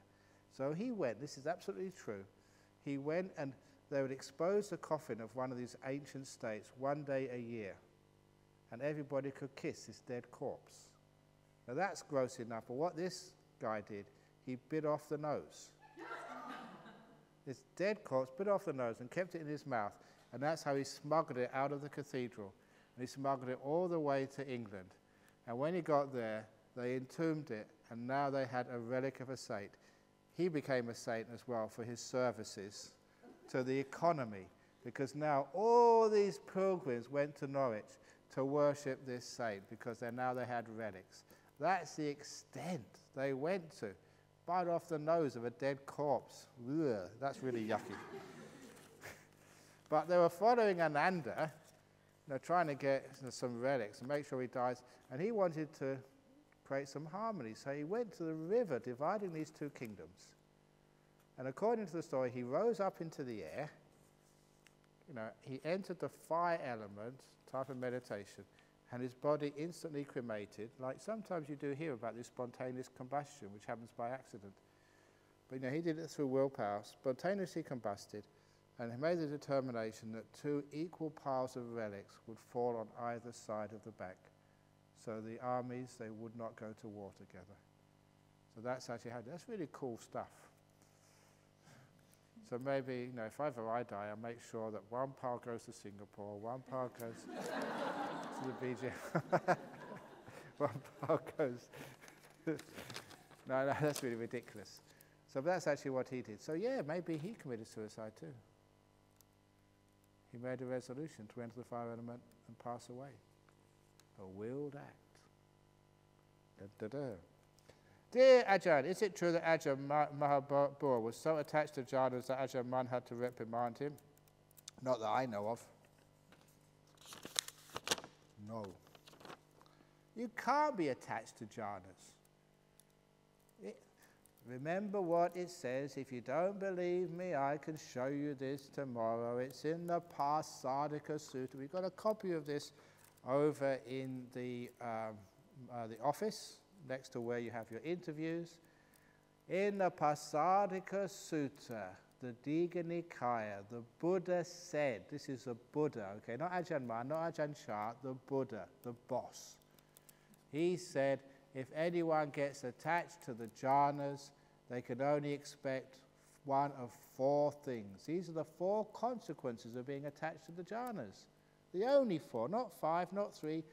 So he went, this is absolutely true. He went and they would expose the coffin of one of these ancient states one day a year, and everybody could kiss his dead corpse. Now that's gross enough, but what this guy did, he bit off the nose. this dead corpse bit off the nose and kept it in his mouth, and that's how he smuggled it out of the cathedral. And he smuggled it all the way to England. And when he got there, they entombed it, and now they had a relic of a saint. He became a saint as well for his services to the economy, because now all these pilgrims went to Norwich to worship this saint because they now they had relics. That's the extent they went to. Bite off the nose of a dead corpse. Ugh, that's really yucky. but they were following Ananda, you know, trying to get some relics and make sure he dies. And he wanted to create some harmony. So he went to the river, dividing these two kingdoms. And according to the story, he rose up into the air. You know, he entered the fire element type of meditation, and his body instantly cremated, like sometimes you do hear about this spontaneous combustion, which happens by accident. But you know, he did it through willpower, spontaneously combusted, and he made the determination that two equal piles of relics would fall on either side of the back. So the armies, they would not go to war together. So that's actually how, that's really cool stuff. So maybe, you know, if ever I die, I make sure that one pile goes to Singapore, one pile goes to the BJ, one goes. no, no, that's really ridiculous. So that's actually what he did. So yeah, maybe he committed suicide too. He made a resolution to enter the fire element and pass away. A willed act. Da, da, da. Dear Ajahn, is it true that Ajahn Mahabua was so attached to jhanas that Ajahn Mun had to reprimand him? Not that I know of. No. You can't be attached to jhanas. It, remember what it says. If you don't believe me, I can show you this tomorrow. It's in the Pasadika Sutta. We've got a copy of this over in the, um, uh, the office next to where you have your interviews. In the Pasadika Sutta, the Digha Nikaya, the Buddha said, this is a Buddha, okay, not Ajahn Mun, not Ajahn Chah, the Buddha, the boss. He said, if anyone gets attached to the jhanas, they can only expect one of four things. These are the four consequences of being attached to the jhanas. The only four, not five, not three,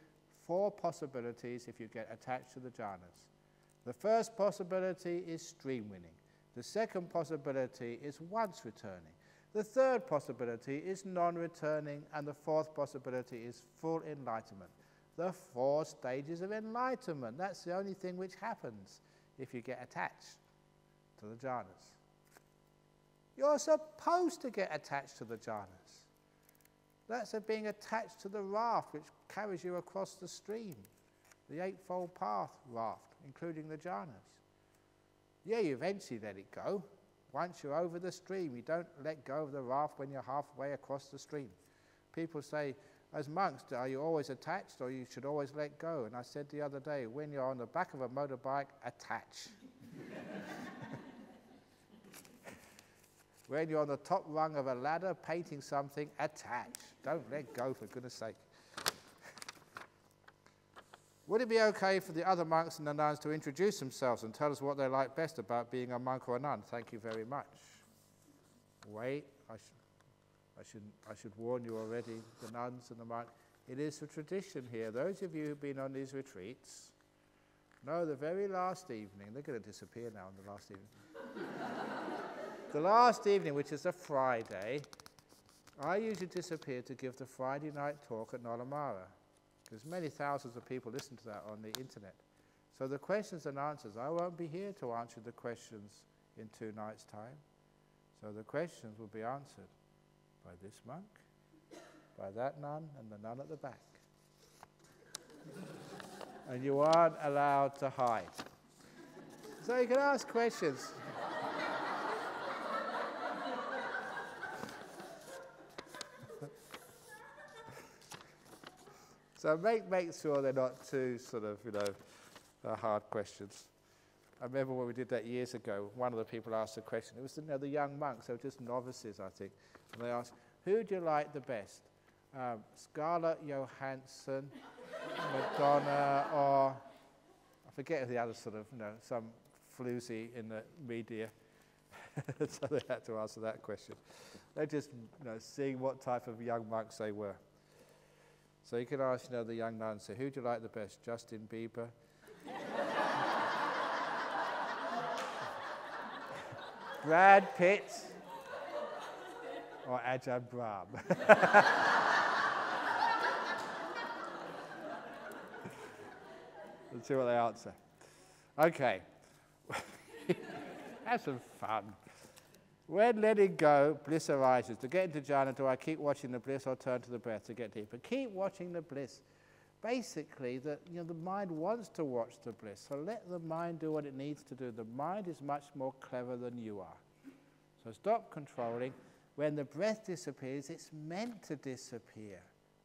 four possibilities if you get attached to the jhanas. The first possibility is stream winning. The second possibility is once returning. The third possibility is non returning. And the fourth possibility is full enlightenment. The four stages of enlightenment. That's the only thing which happens if you get attached to the jhanas. You're supposed to get attached to the jhanas. That's being attached to the raft which carries you across the stream, the Eightfold Path raft, including the jhanas. Yeah, you eventually let it go. Once you're over the stream, you don't let go of the raft when you're halfway across the stream. People say, as monks, are you always attached or you should always let go? And I said the other day, when you're on the back of a motorbike, attach. when you're on the top rung of a ladder painting something, attach. Don't let go, for goodness sake. Would it be okay for the other monks and the nuns to introduce themselves and tell us what they like best about being a monk or a nun? Thank you very much. Wait, I, sh I, should, I should warn you already, the nuns and the monks. It is a tradition here. Those of you who've been on these retreats know the very last evening, they're going to disappear now on the last evening. the last evening, which is a Friday, I usually disappear to give the Friday night talk at Nollamara. Because many thousands of people listen to that on the internet. So the questions and answers, I won't be here to answer the questions in two nights' time. So the questions will be answered by this monk, by that nun, and the nun at the back. and you aren't allowed to hide. So you can ask questions. So make, make sure they're not too sort of, you know, uh, hard questions. I remember when we did that years ago, one of the people asked a question. It was you know, the young monks, they were just novices, I think. And they asked, who do you like the best? Um, Scarlett Johansson, Madonna, or I forget the other sort of, you know, some floozy in the media. so they had to answer that question. They're just you know, seeing what type of young monks they were. So you could ask, you know, the young man, say, who do you like the best, Justin Bieber? Brad Pitt? Or Ajahn Brahm? Let's see what they answer. Okay. Have some fun. When letting go, bliss arises. To get into jhana, do I keep watching the bliss or turn to the breath to get deeper? Keep watching the bliss. Basically, the, you know, the mind wants to watch the bliss, so let the mind do what it needs to do. The mind is much more clever than you are. So stop controlling. When the breath disappears, it's meant to disappear.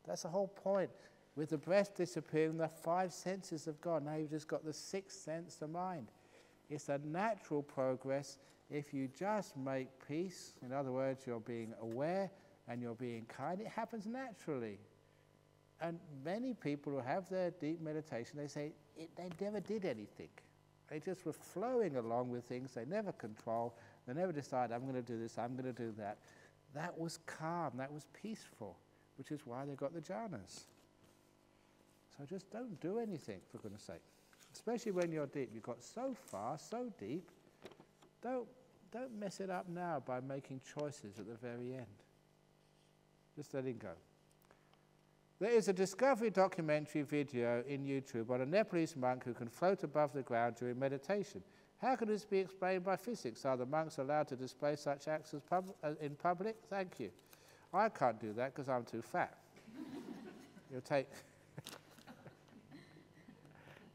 That's the whole point. With the breath disappearing, the five senses have gone. Now you've just got the sixth sense, the mind. It's a natural progress if you just make peace. In other words, you're being aware and you're being kind. It happens naturally. And many people who have their deep meditation, they say it, they never did anything. They just were flowing along with things they never control. They never decide, I'm going to do this, I'm going to do that. That was calm, that was peaceful, which is why they got the jhanas. So just don't do anything, for goodness sake especially when you're deep. You've got so far, so deep. Don't, don't mess it up now by making choices at the very end. Just letting go. There is a Discovery documentary video in YouTube on a Nepalese monk who can float above the ground during meditation. How can this be explained by physics? Are the monks allowed to display such acts pub uh, in public? Thank you. I can't do that because I'm too fat. You'll take.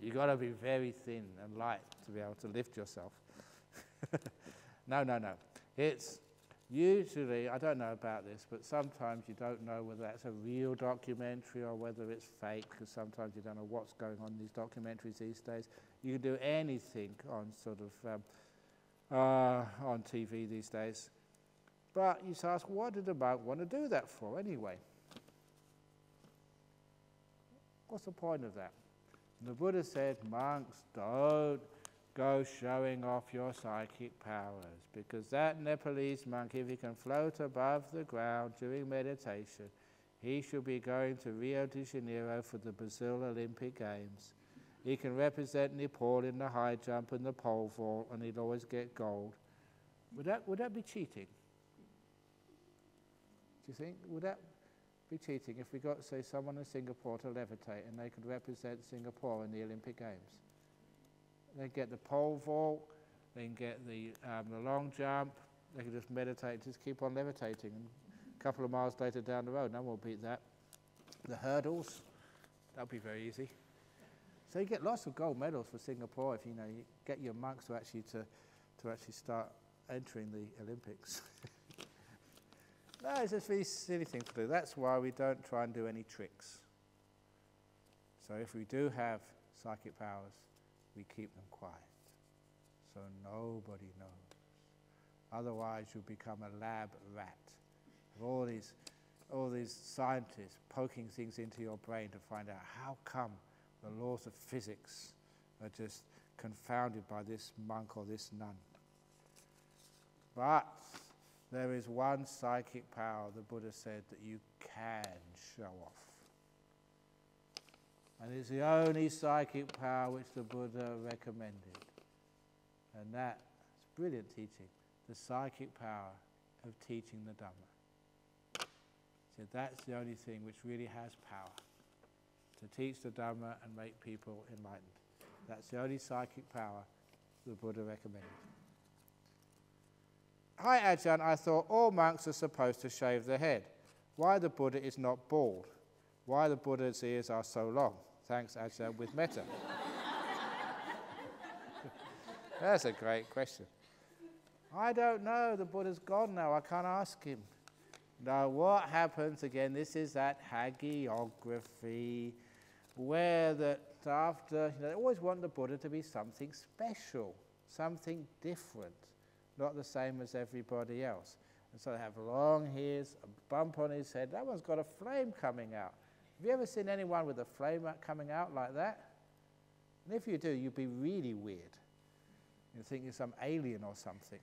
You've got to be very thin and light to be able to lift yourself. no, no, no. It's usually, I don't know about this, but sometimes you don't know whether that's a real documentary or whether it's fake, because sometimes you don't know what's going on in these documentaries these days. You can do anything on sort of um, uh, on TV these days. But you ask, what did the monk want to do that for anyway? What's the point of that? The Buddha said, monks, don't go showing off your psychic powers because that Nepalese monk, if he can float above the ground during meditation, he should be going to Rio de Janeiro for the Brazil Olympic Games. He can represent Nepal in the high jump and the pole vault, and he'd always get gold. Would that, would that be cheating? Do you think? Would that be cheating if we got, say, someone in Singapore to levitate and they could represent Singapore in the Olympic Games. They get the pole vault, they can get the, um, the long jump, they can just meditate, just keep on levitating. And a couple of miles later down the road, no one will beat that. The hurdles, that'll be very easy. So you get lots of gold medals for Singapore if you know you get your monks to actually to, to actually start entering the Olympics. No, it's a very silly thing to do. That's why we don't try and do any tricks. So if we do have psychic powers, we keep them quiet. So nobody knows. Otherwise, you become a lab rat. All these, all these scientists poking things into your brain to find out how come the laws of physics are just confounded by this monk or this nun. But there is one psychic power, the Buddha said, that you can show off. And it's the only psychic power which the Buddha recommended. And that is brilliant teaching, the psychic power of teaching the Dhamma. Said that's the only thing which really has power, to teach the Dhamma and make people enlightened. That's the only psychic power the Buddha recommended. Hi Ajahn, I thought all monks are supposed to shave their head. Why the Buddha is not bald? Why the Buddha's ears are so long? Thanks Ajahn uh, with Metta? That's a great question. I don't know. The Buddha's gone now. I can't ask him. Now, what happens again? This is that hagiography, where that after you know, they always want the Buddha to be something special, something different not the same as everybody else. And so they have long hairs, a bump on his head. That one's got a flame coming out. Have you ever seen anyone with a flame coming out like that? And if you do, you'd be really weird. You'd think you're some alien or something.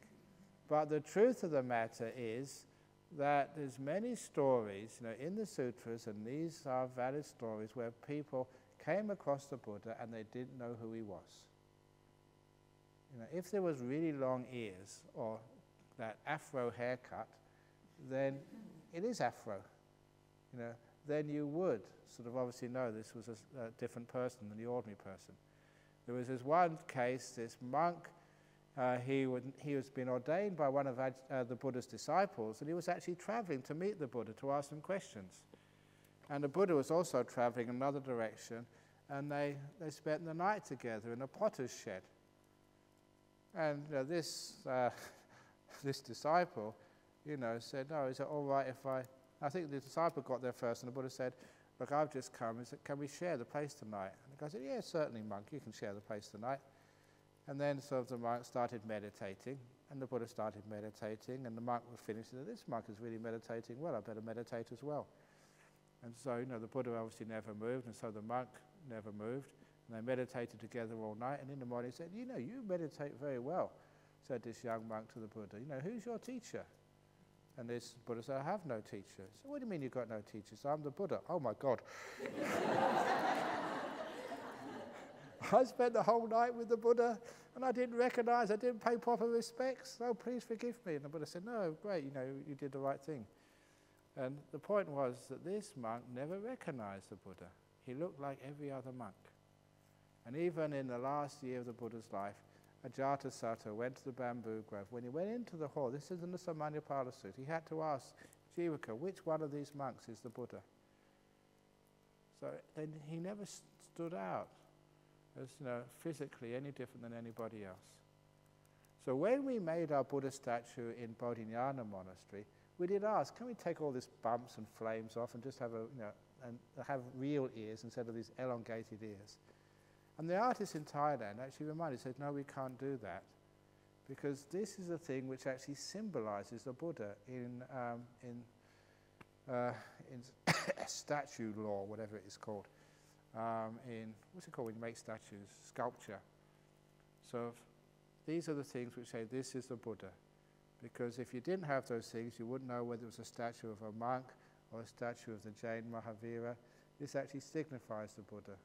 But the truth of the matter is that there's many stories, you know, in the sutras, and these are valid stories where people came across the Buddha and they didn't know who he was. You know, if there was really long ears or that afro haircut, then it is afro. You know, then you would sort of obviously know this was a, a different person than the ordinary person. There was this one case, this monk uh, he, would, he was being ordained by one of uh, the Buddha's disciples, and he was actually traveling to meet the Buddha to ask him questions. And the Buddha was also traveling in another direction, and they, they spent the night together in a potter's shed. And know, this, uh, this disciple, you know, said, No, is it all right if I. I think the disciple got there first, and the Buddha said, Look, I've just come. He said, Can we share the place tonight? And the guy said, Yeah, certainly, monk, you can share the place tonight. And then sort of the monk started meditating, and the Buddha started meditating, and the monk was finished. Said, this monk is really meditating well, I better meditate as well. And so, you know, the Buddha obviously never moved, and so the monk never moved. And they meditated together all night, and in the morning he said, You know, you meditate very well, said this young monk to the Buddha. You know, who's your teacher? And this Buddha said, I have no teacher. So, what do you mean you've got no teachers? I'm the Buddha. Oh my God. I spent the whole night with the Buddha and I didn't recognize, I didn't pay proper respects. Oh, please forgive me. And the Buddha said, No, great, you know, you did the right thing. And the point was that this monk never recognized the Buddha. He looked like every other monk. And even in the last year of the Buddha's life, Ajatasattu went to the bamboo grove. When he went into the hall, this is in the Samannaphala Sutta, he had to ask Jivaka, which one of these monks is the Buddha? So then he never stood out as you know, physically any different than anybody else. So when we made our Buddha statue in Bodhinyana Monastery, we did ask, can we take all these bumps and flames off and just have a, you know, and have real ears instead of these elongated ears? And the artist in Thailand actually reminded, said, no, we can't do that. Because this is a thing which actually symbolizes the Buddha in, um, in, uh, in statue law, whatever it is called um, in, what's it called when you make statues? Sculpture. So these are the things which say this is the Buddha. Because if you didn't have those things, you wouldn't know whether it was a statue of a monk or a statue of the Jain Mahavira. This actually signifies the Buddha.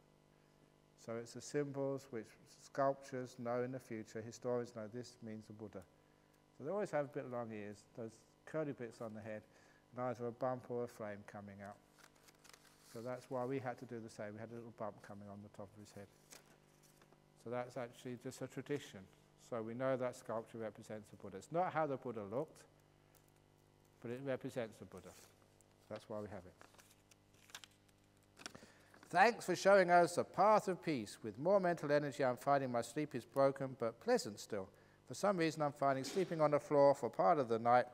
So it's the symbols which sculptures know in the future, historians know this means the Buddha. So they always have a bit of long ears, those curly bits on the head, and either a bump or a flame coming out. So that's why we had to do the same. We had a little bump coming on the top of his head. So that's actually just a tradition. So we know that sculpture represents the Buddha. It's not how the Buddha looked, but it represents the Buddha. That's why we have it. Thanks for showing us the path of peace. With more mental energy, I'm finding my sleep is broken but pleasant still. For some reason, I'm finding sleeping on the floor for part of the night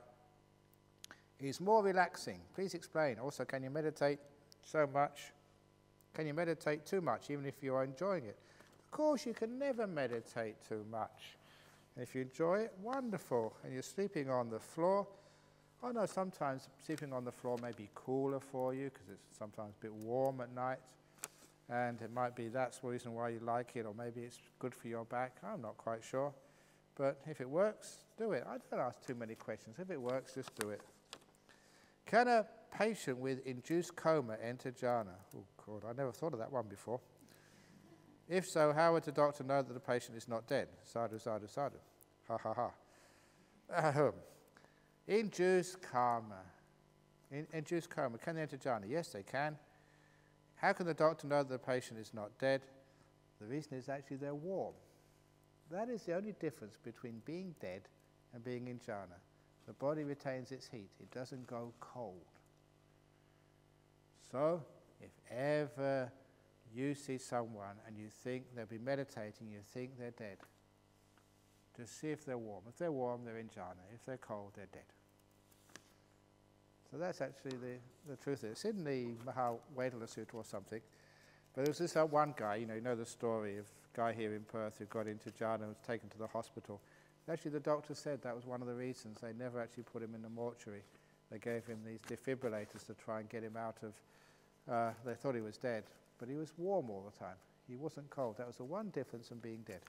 is more relaxing. Please explain. Also, can you meditate so much? Can you meditate too much, even if you are enjoying it? Of course, you can never meditate too much. if you enjoy it, wonderful. And you're sleeping on the floor. I know sometimes sleeping on the floor may be cooler for you because it's sometimes a bit warm at night. And it might be that's the reason why you like it, or maybe it's good for your back. I'm not quite sure. But if it works, do it. I don't ask too many questions. If it works, just do it. Can a patient with induced coma enter jhana? Oh, God, I never thought of that one before. If so, how would the doctor know that the patient is not dead? Sadhu, sadhu, sadhu. Ha ha ha. Ahem. Induced coma. In, induced coma. Can they enter jhana? Yes, they can. How can the doctor know that the patient is not dead? The reason is actually they're warm. That is the only difference between being dead and being in jhana. The body retains its heat, it doesn't go cold. So, if ever you see someone and you think they'll be meditating, you think they're dead, just see if they're warm. If they're warm, they're in jhana. If they're cold, they're dead. So that's actually the, the truth. It's in the Mahavedalla Sutta or something. But there was this one guy, you know, you know the story of a guy here in Perth who got into jhana and was taken to the hospital. Actually, the doctor said that was one of the reasons they never actually put him in the mortuary. They gave him these defibrillators to try and get him out of uh, they thought he was dead, but he was warm all the time. He wasn't cold. That was the one difference from being dead.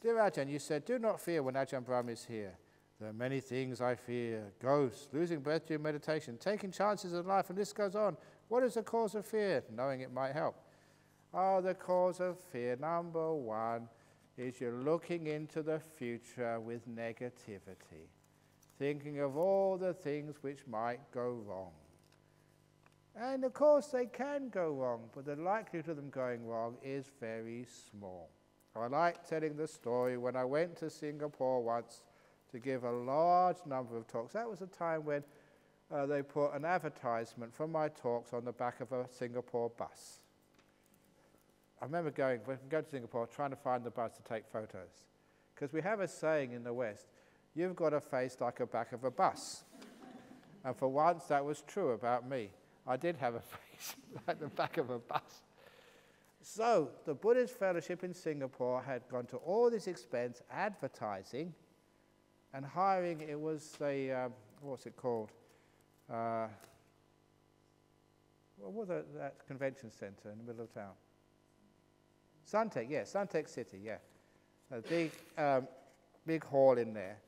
Dear Ajahn, you said, do not fear when Ajahn Brahm is here. There are many things I fear ghosts, losing breath during meditation, taking chances in life, and this goes on. What is the cause of fear? Knowing it might help. Oh, the cause of fear, number one, is you're looking into the future with negativity, thinking of all the things which might go wrong. And of course, they can go wrong, but the likelihood of them going wrong is very small. I like telling the story when I went to Singapore once to give a large number of talks. That was a time when uh, they put an advertisement for my talks on the back of a Singapore bus. I remember going, when we go to Singapore, trying to find the bus to take photos. Because we have a saying in the West, you've got a face like a back of a bus. and for once, that was true about me. I did have a face like the back of a bus. So, the Buddhist Fellowship in Singapore had gone to all this expense advertising and hiring, it was a, um, what's it called? Uh, what was that, that convention centre in the middle of town? Suntec, yeah, Suntec City, yeah. A big, um, big hall in there.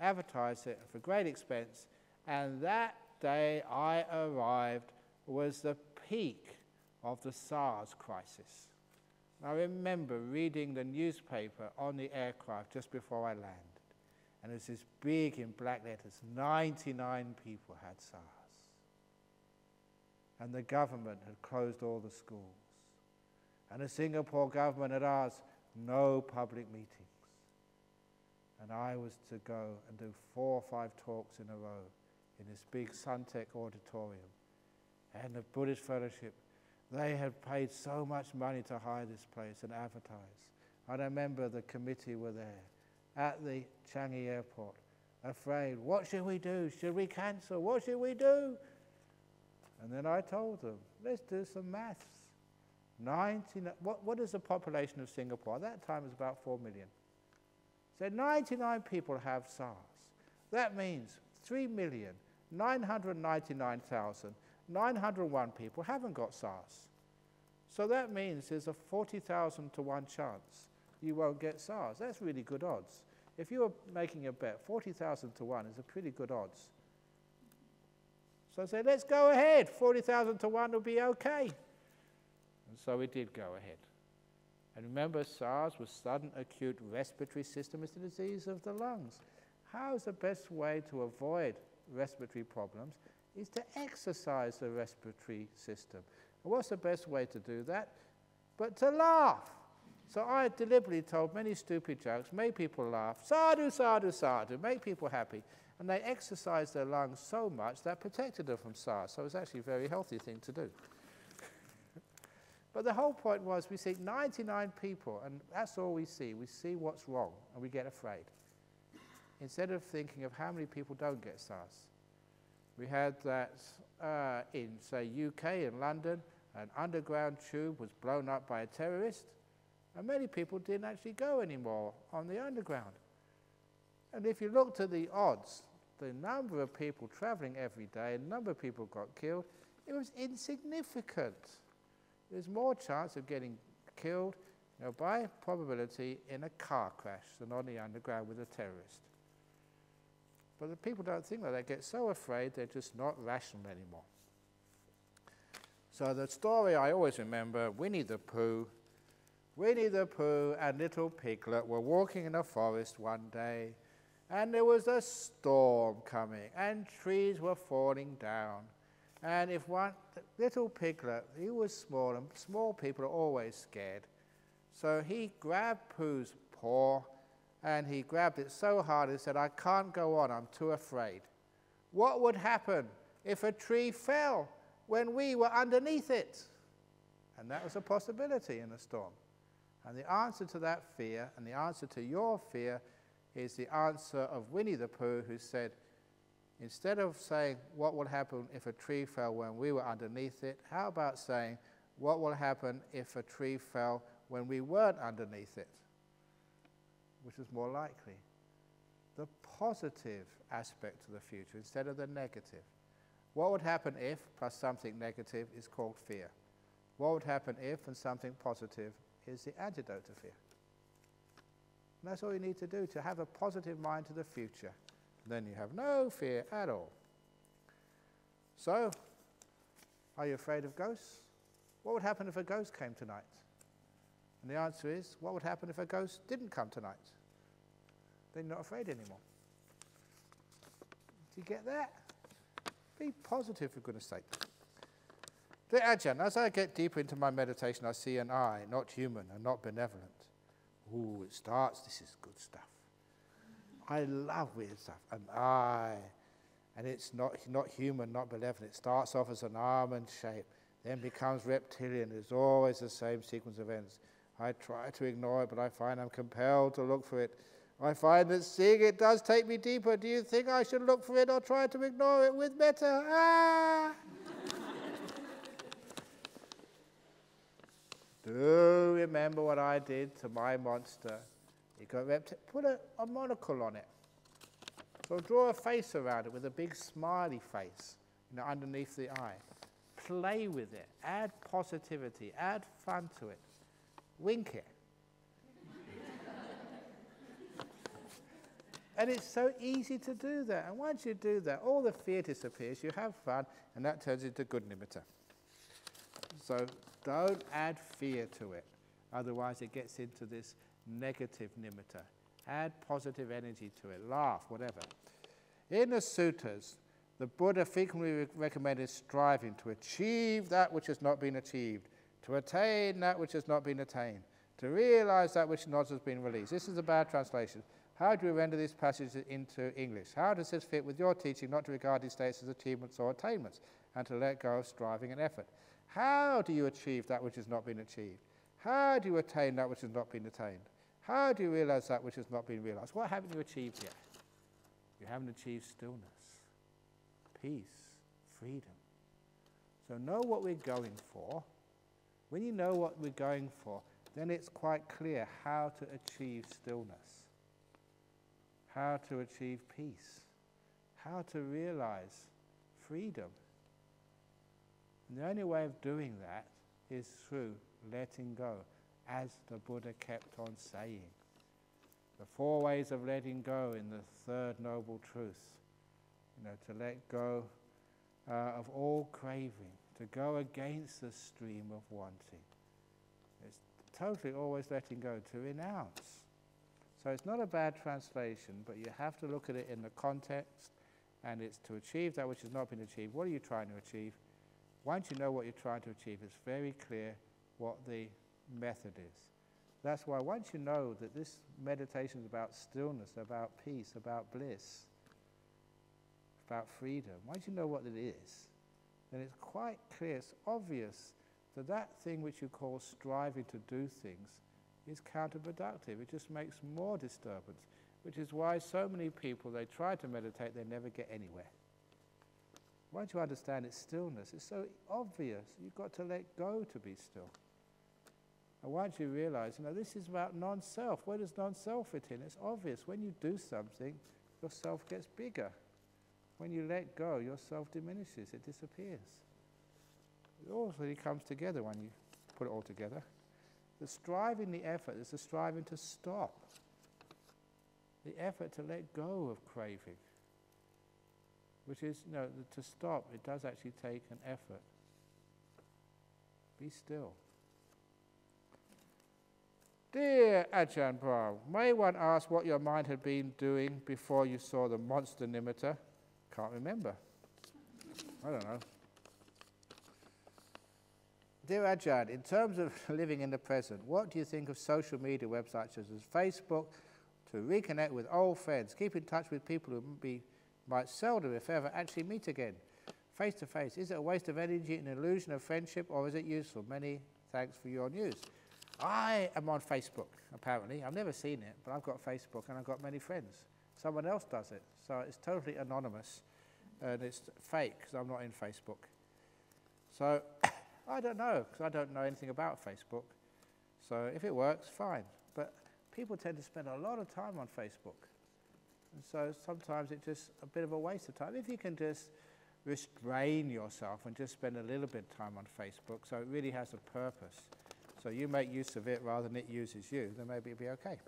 Advertised it for great expense. And that day I arrived was the peak of the SARS crisis. I remember reading the newspaper on the aircraft just before I landed. And it was this big in black letters 99 people had SARS. And the government had closed all the schools. And the Singapore government had asked no public meetings. And I was to go and do four or five talks in a row in this big Suntec auditorium. And the Buddhist Fellowship, they had paid so much money to hire this place and advertise. I remember the committee were there at the Changi airport, afraid. What should we do? Should we cancel? What should we do? And then I told them, let's do some maths. 99, what, what is the population of Singapore? At that time it was about 4 million. So 99 people have SARS. That means 3,999,901 people haven't got SARS. So that means there's a 40,000 to 1 chance you won't get SARS. That's really good odds. If you were making a bet, 40,000 to 1 is a pretty good odds. So I said, let's go ahead. 40,000 to 1 will be okay. And so we did go ahead. And remember, SARS was sudden acute respiratory system. It's a disease of the lungs. How's the best way to avoid respiratory problems? Is to exercise the respiratory system. And what's the best way to do that? But to laugh. So I deliberately told many stupid jokes, made people laugh, sadhu, sadhu, sadhu, make people happy. And they exercised their lungs so much that protected them from SARS. So it was actually a very healthy thing to do. but the whole point was we see 99 people, and that's all we see. We see what's wrong, and we get afraid. Instead of thinking of how many people don't get SARS. We had that uh, in, say, UK in London, an underground tube was blown up by a terrorist and many people didn't actually go anymore on the underground. And if you looked at the odds, the number of people traveling every day, the number of people got killed, it was insignificant. There's more chance of getting killed you know, by probability in a car crash than on the underground with a terrorist. But the people don't think that. They get so afraid they're just not rational anymore. So the story I always remember, Winnie the Pooh Winnie the Pooh and Little Piglet were walking in a forest one day, and there was a storm coming, and trees were falling down. And if one little piglet, he was small, and small people are always scared. So he grabbed Pooh's paw, and he grabbed it so hard he said, I can't go on, I'm too afraid. What would happen if a tree fell when we were underneath it? And that was a possibility in a storm. And the answer to that fear and the answer to your fear is the answer of Winnie the Pooh, who said, instead of saying, What will happen if a tree fell when we were underneath it? How about saying, What will happen if a tree fell when we weren't underneath it? Which is more likely. The positive aspect of the future instead of the negative. What would happen if plus something negative is called fear? What would happen if and something positive is the antidote to fear? And that's all you need to do to have a positive mind to the future. Then you have no fear at all. So, are you afraid of ghosts? What would happen if a ghost came tonight? And the answer is, what would happen if a ghost didn't come tonight? Then you're not afraid anymore. Do you get that? Be positive, for goodness sake. The Ajahn, as I get deeper into my meditation, I see an eye, not human and not benevolent. Ooh, it starts, this is good stuff. I love weird stuff. An eye, and it's not, not human, not benevolent. It starts off as an almond shape, then becomes reptilian. It's always the same sequence of events. I try to ignore it, but I find I'm compelled to look for it. I find that seeing it does take me deeper. Do you think I should look for it or try to ignore it with metta? Ah! Do remember what I did to my monster. You got repti- put a, a monocle on it. So draw a face around it with a big smiley face you know, underneath the eye. Play with it. Add positivity. Add fun to it. Wink it. and it's so easy to do that. And once you do that, all the fear disappears. You have fun, and that turns into good nimitta. So don't add fear to it. Otherwise, it gets into this negative nimitta. Add positive energy to it. Laugh, whatever. In the suttas, the Buddha frequently recommended striving to achieve that which has not been achieved, to attain that which has not been attained, to realize that which not has been released. This is a bad translation. How do we render this passage into English? How does this fit with your teaching not to regard these states as achievements or attainments, and to let go of striving and effort? How do you achieve that which has not been achieved? How do you attain that which has not been attained? How do you realize that which has not been realized? What haven't you achieved yet? You haven't achieved stillness, peace, freedom. So know what we're going for. When you know what we're going for, then it's quite clear how to achieve stillness, how to achieve peace, how to realize freedom. And the only way of doing that is through letting go, as the Buddha kept on saying. The four ways of letting go in the third noble truth. You know, to let go uh, of all craving, to go against the stream of wanting. It's totally always letting go, to renounce. So it's not a bad translation, but you have to look at it in the context, and it's to achieve that which has not been achieved. What are you trying to achieve? Once you know what you're trying to achieve, it's very clear what the method is. That's why once you know that this meditation is about stillness, about peace, about bliss, about freedom, once you know what it is, then it's quite clear, it's obvious that that thing which you call striving to do things is counterproductive. It just makes more disturbance, which is why so many people, they try to meditate, they never get anywhere. Once you understand its stillness, it's so obvious. You've got to let go to be still. And once you realize, you know, this is about non self. Where does non self fit in? It's obvious. When you do something, your self gets bigger. When you let go, your self diminishes, it disappears. It all really comes together when you put it all together. The striving, the effort is the striving to stop, the effort to let go of craving, which is, you know, to stop, it does actually take an effort. Be still. Dear Ajahn Brahm, may one ask what your mind had been doing before you saw the monster nimitta? Can't remember. I don't know. Dear Ajahn, in terms of living in the present, what do you think of social media websites such as Facebook to reconnect with old friends, keep in touch with people who be, might seldom, if ever, actually meet again? Face to face, is it a waste of energy, an illusion of friendship, or is it useful? Many thanks for your news. I am on Facebook, apparently. I've never seen it, but I've got Facebook and I've got many friends. Someone else does it. So it's totally anonymous and it's fake because I'm not in Facebook. So I don't know because I don't know anything about Facebook. So if it works, fine. But people tend to spend a lot of time on Facebook. So sometimes it's just a bit of a waste of time. If you can just restrain yourself and just spend a little bit of time on Facebook so it really has a purpose. So you make use of it rather than it uses you, then maybe it'll be okay.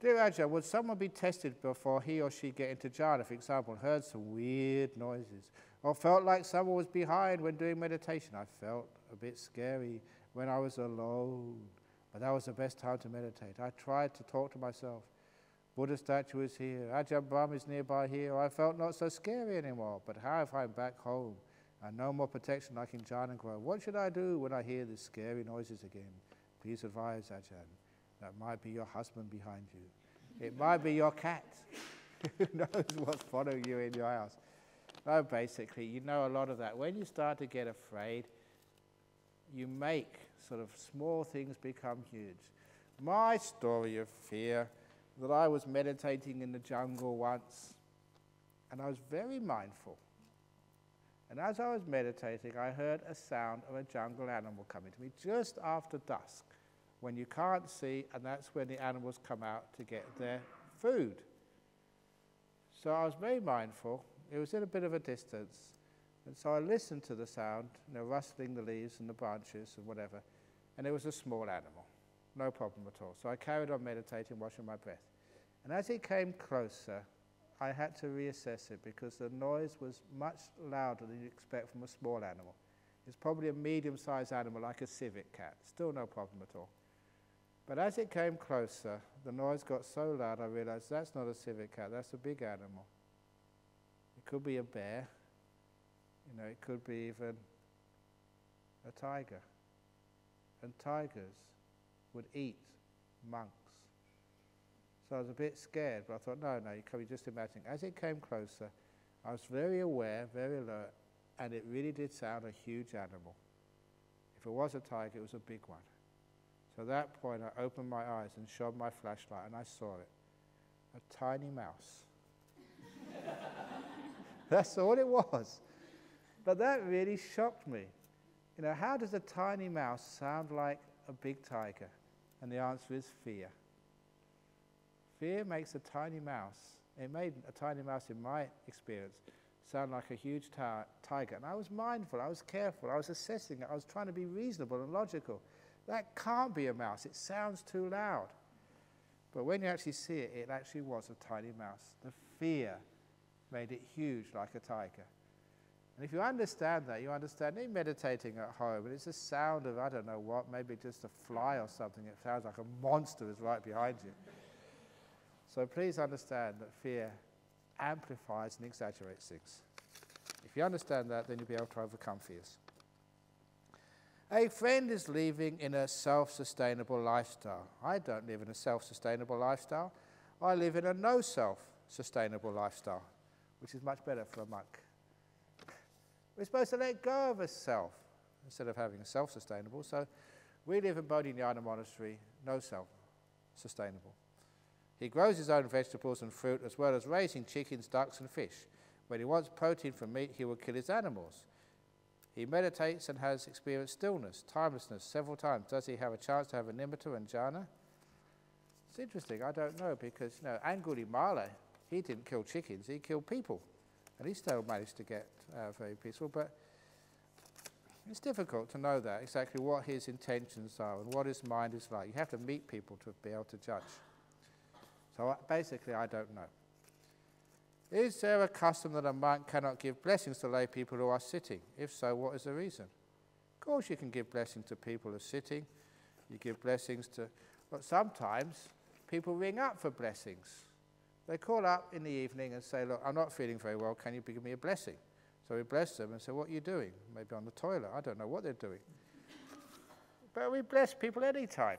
Dear Ajahn, would someone be tested before he or she get into jhana, for example, heard some weird noises, or felt like someone was behind when doing meditation? I felt a bit scary when I was alone, but that was the best time to meditate. I tried to talk to myself. Buddha statue is here, Ajahn Brahm is nearby here. I felt not so scary anymore, but how if I'm back home and no more protection like in Grove? What should I do when I hear these scary noises again? Please advise, Ajahn. That might be your husband behind you. It might be your cat. Who knows what's following you in your house? Oh, basically, you know a lot of that. When you start to get afraid, you make sort of small things become huge. My story of fear that I was meditating in the jungle once, and I was very mindful. And as I was meditating, I heard a sound of a jungle animal coming to me just after dusk when you can't see, and that's when the animals come out to get their food. So I was very mindful. It was in a bit of a distance. And so I listened to the sound, you know, rustling the leaves and the branches and whatever, and it was a small animal. No problem at all. So I carried on meditating, watching my breath. And as it came closer, I had to reassess it because the noise was much louder than you'd expect from a small animal. It's probably a medium sized animal like a civet cat. Still no problem at all. But as it came closer, the noise got so loud I realized that's not a civet cat, that's a big animal. It could be a bear, you know, it could be even a tiger. And tigers would eat monks. So I was a bit scared, but I thought, no, no, you can be just imagine. As it came closer, I was very aware, very alert, and it really did sound a huge animal. If it was a tiger, it was a big one. So at that point, I opened my eyes and shone my flashlight, and I saw it a tiny mouse. That's all it was. But that really shocked me. You know, how does a tiny mouse sound like a big tiger? And the answer is fear. Fear makes a tiny mouse, it made a tiny mouse in my experience sound like a huge tiger. And I was mindful, I was careful, I was assessing it, I was trying to be reasonable and logical. That can't be a mouse. It sounds too loud. But when you actually see it, it actually was a tiny mouse. The fear made it huge like a tiger. And if you understand that, you understand in meditating at home, and it's a sound of, I don't know what, maybe just a fly or something. It sounds like a monster is right behind you. So please understand that fear amplifies and exaggerates things. If you understand that, then you'll be able to overcome fears. A friend is living in a self sustainable lifestyle. I don't live in a self sustainable lifestyle. I live in a no self sustainable lifestyle, which is much better for a monk. We're supposed to let go of a self instead of having a self sustainable. So we live in Bodhinyana Monastery, no self sustainable. He grows his own vegetables and fruit as well as raising chickens, ducks, and fish. When he wants protein from meat, he will kill his animals. He meditates and has experienced stillness, timelessness several times. Does he have a chance to have a nimitta and jhana? It's interesting. I don't know because you know Angulimala, he didn't kill chickens, he killed people, and he still managed to get uh, very peaceful. But it's difficult to know that exactly what his intentions are and what his mind is like. You have to meet people to be able to judge. So uh, basically, I don't know. Is there a custom that a monk cannot give blessings to lay people who are sitting? If so, what is the reason? Of course, you can give blessings to people who are sitting. You give blessings to, but sometimes people ring up for blessings. They call up in the evening and say, Look, I'm not feeling very well. Can you give me a blessing? So we bless them and say, What are you doing? Maybe on the toilet. I don't know what they're doing. But we bless people anytime.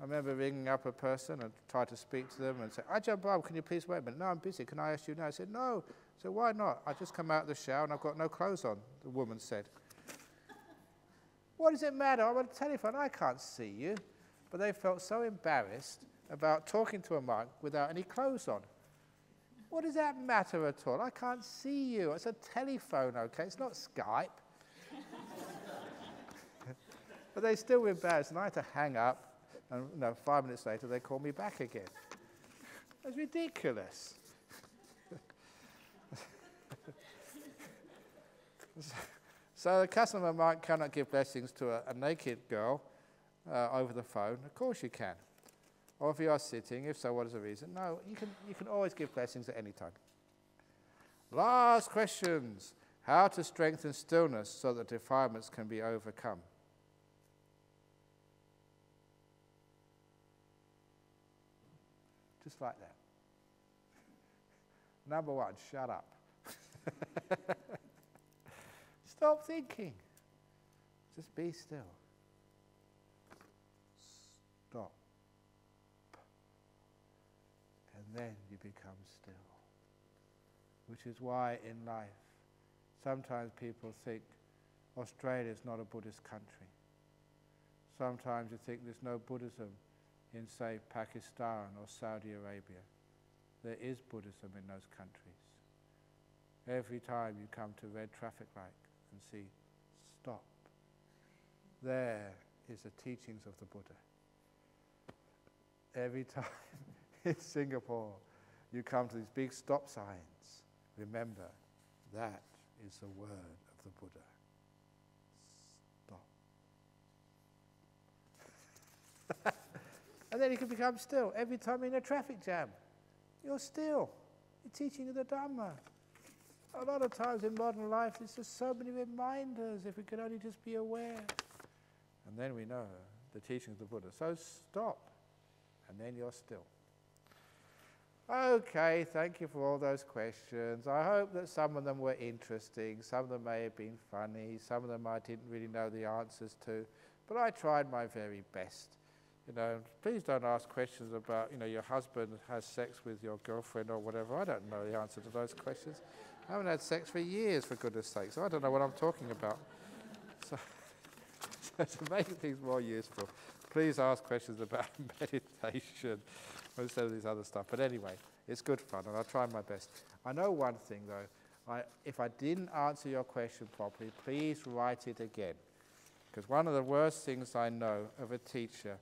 I remember ringing up a person and tried to speak to them and say, ah, Ajahn Brahm, can you please wait a minute? No, I'm busy. Can I ask you now? I said, no. So why not? I just come out of the shower and I've got no clothes on, the woman said. what does it matter? I'm on the telephone. I can't see you. But they felt so embarrassed about talking to a monk without any clothes on. What does that matter at all? I can't see you. It's a telephone, okay? It's not Skype. but they still were embarrassed, and I had to hang up and you know, five minutes later, they call me back again. It's ridiculous. So the customer might cannot give blessings to a, a naked girl uh, over the phone. Of course you can. Or if you are sitting, if so, what is the reason? No, you can, you can always give blessings at any time. Last questions. How to strengthen stillness so that defilements can be overcome. Just like that. Number one, shut up. Stop thinking. Just be still. Then you become still. Which is why in life, sometimes people think Australia is not a Buddhist country. Sometimes you think there's no Buddhism in, say, Pakistan or Saudi Arabia. There is Buddhism in those countries. Every time you come to red traffic light, and see, stop. There is the teachings of the Buddha. Every time in Singapore you come to these big stop signs, remember that is the word of the Buddha. Stop. and then you can become still. Every time in a traffic jam, you're still. You're teaching the Dhamma a lot of times in modern life, there's just so many reminders if we could only just be aware. And then we know the teachings of the Buddha. So stop, and then you're still. Okay, thank you for all those questions. I hope that some of them were interesting, some of them may have been funny, some of them I didn't really know the answers to, but I tried my very best. You know, please don't ask questions about, you know, your husband has sex with your girlfriend or whatever. I don't know the answer to those questions. I haven't had sex for years, for goodness sake, so I don't know what I'm talking about. So, so to make things more useful, please ask questions about meditation instead of this other stuff. But anyway, it's good fun, and I'll try my best. I know one thing, though. I, if I didn't answer your question properly, please write it again. Because one of the worst things I know of a teacher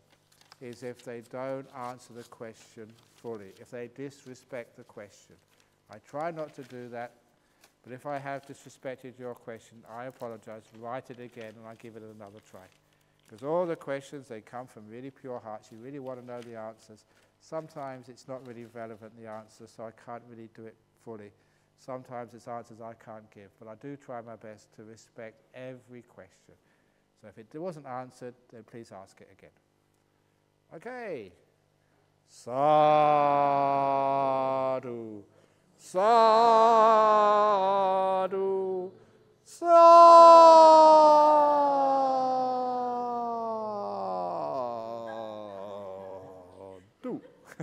is if they don't answer the question fully, if they disrespect the question. I try not to do that but if I have disrespected your question, I apologize. Write it again and I give it another try. Because all the questions, they come from really pure hearts. You really want to know the answers. Sometimes it's not really relevant, the answer, so I can't really do it fully. Sometimes it's answers I can't give. But I do try my best to respect every question. So if it wasn't answered, then please ask it again. Okay. Sadhu. Sadhu, sadhu.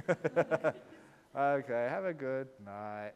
okay, have a good night.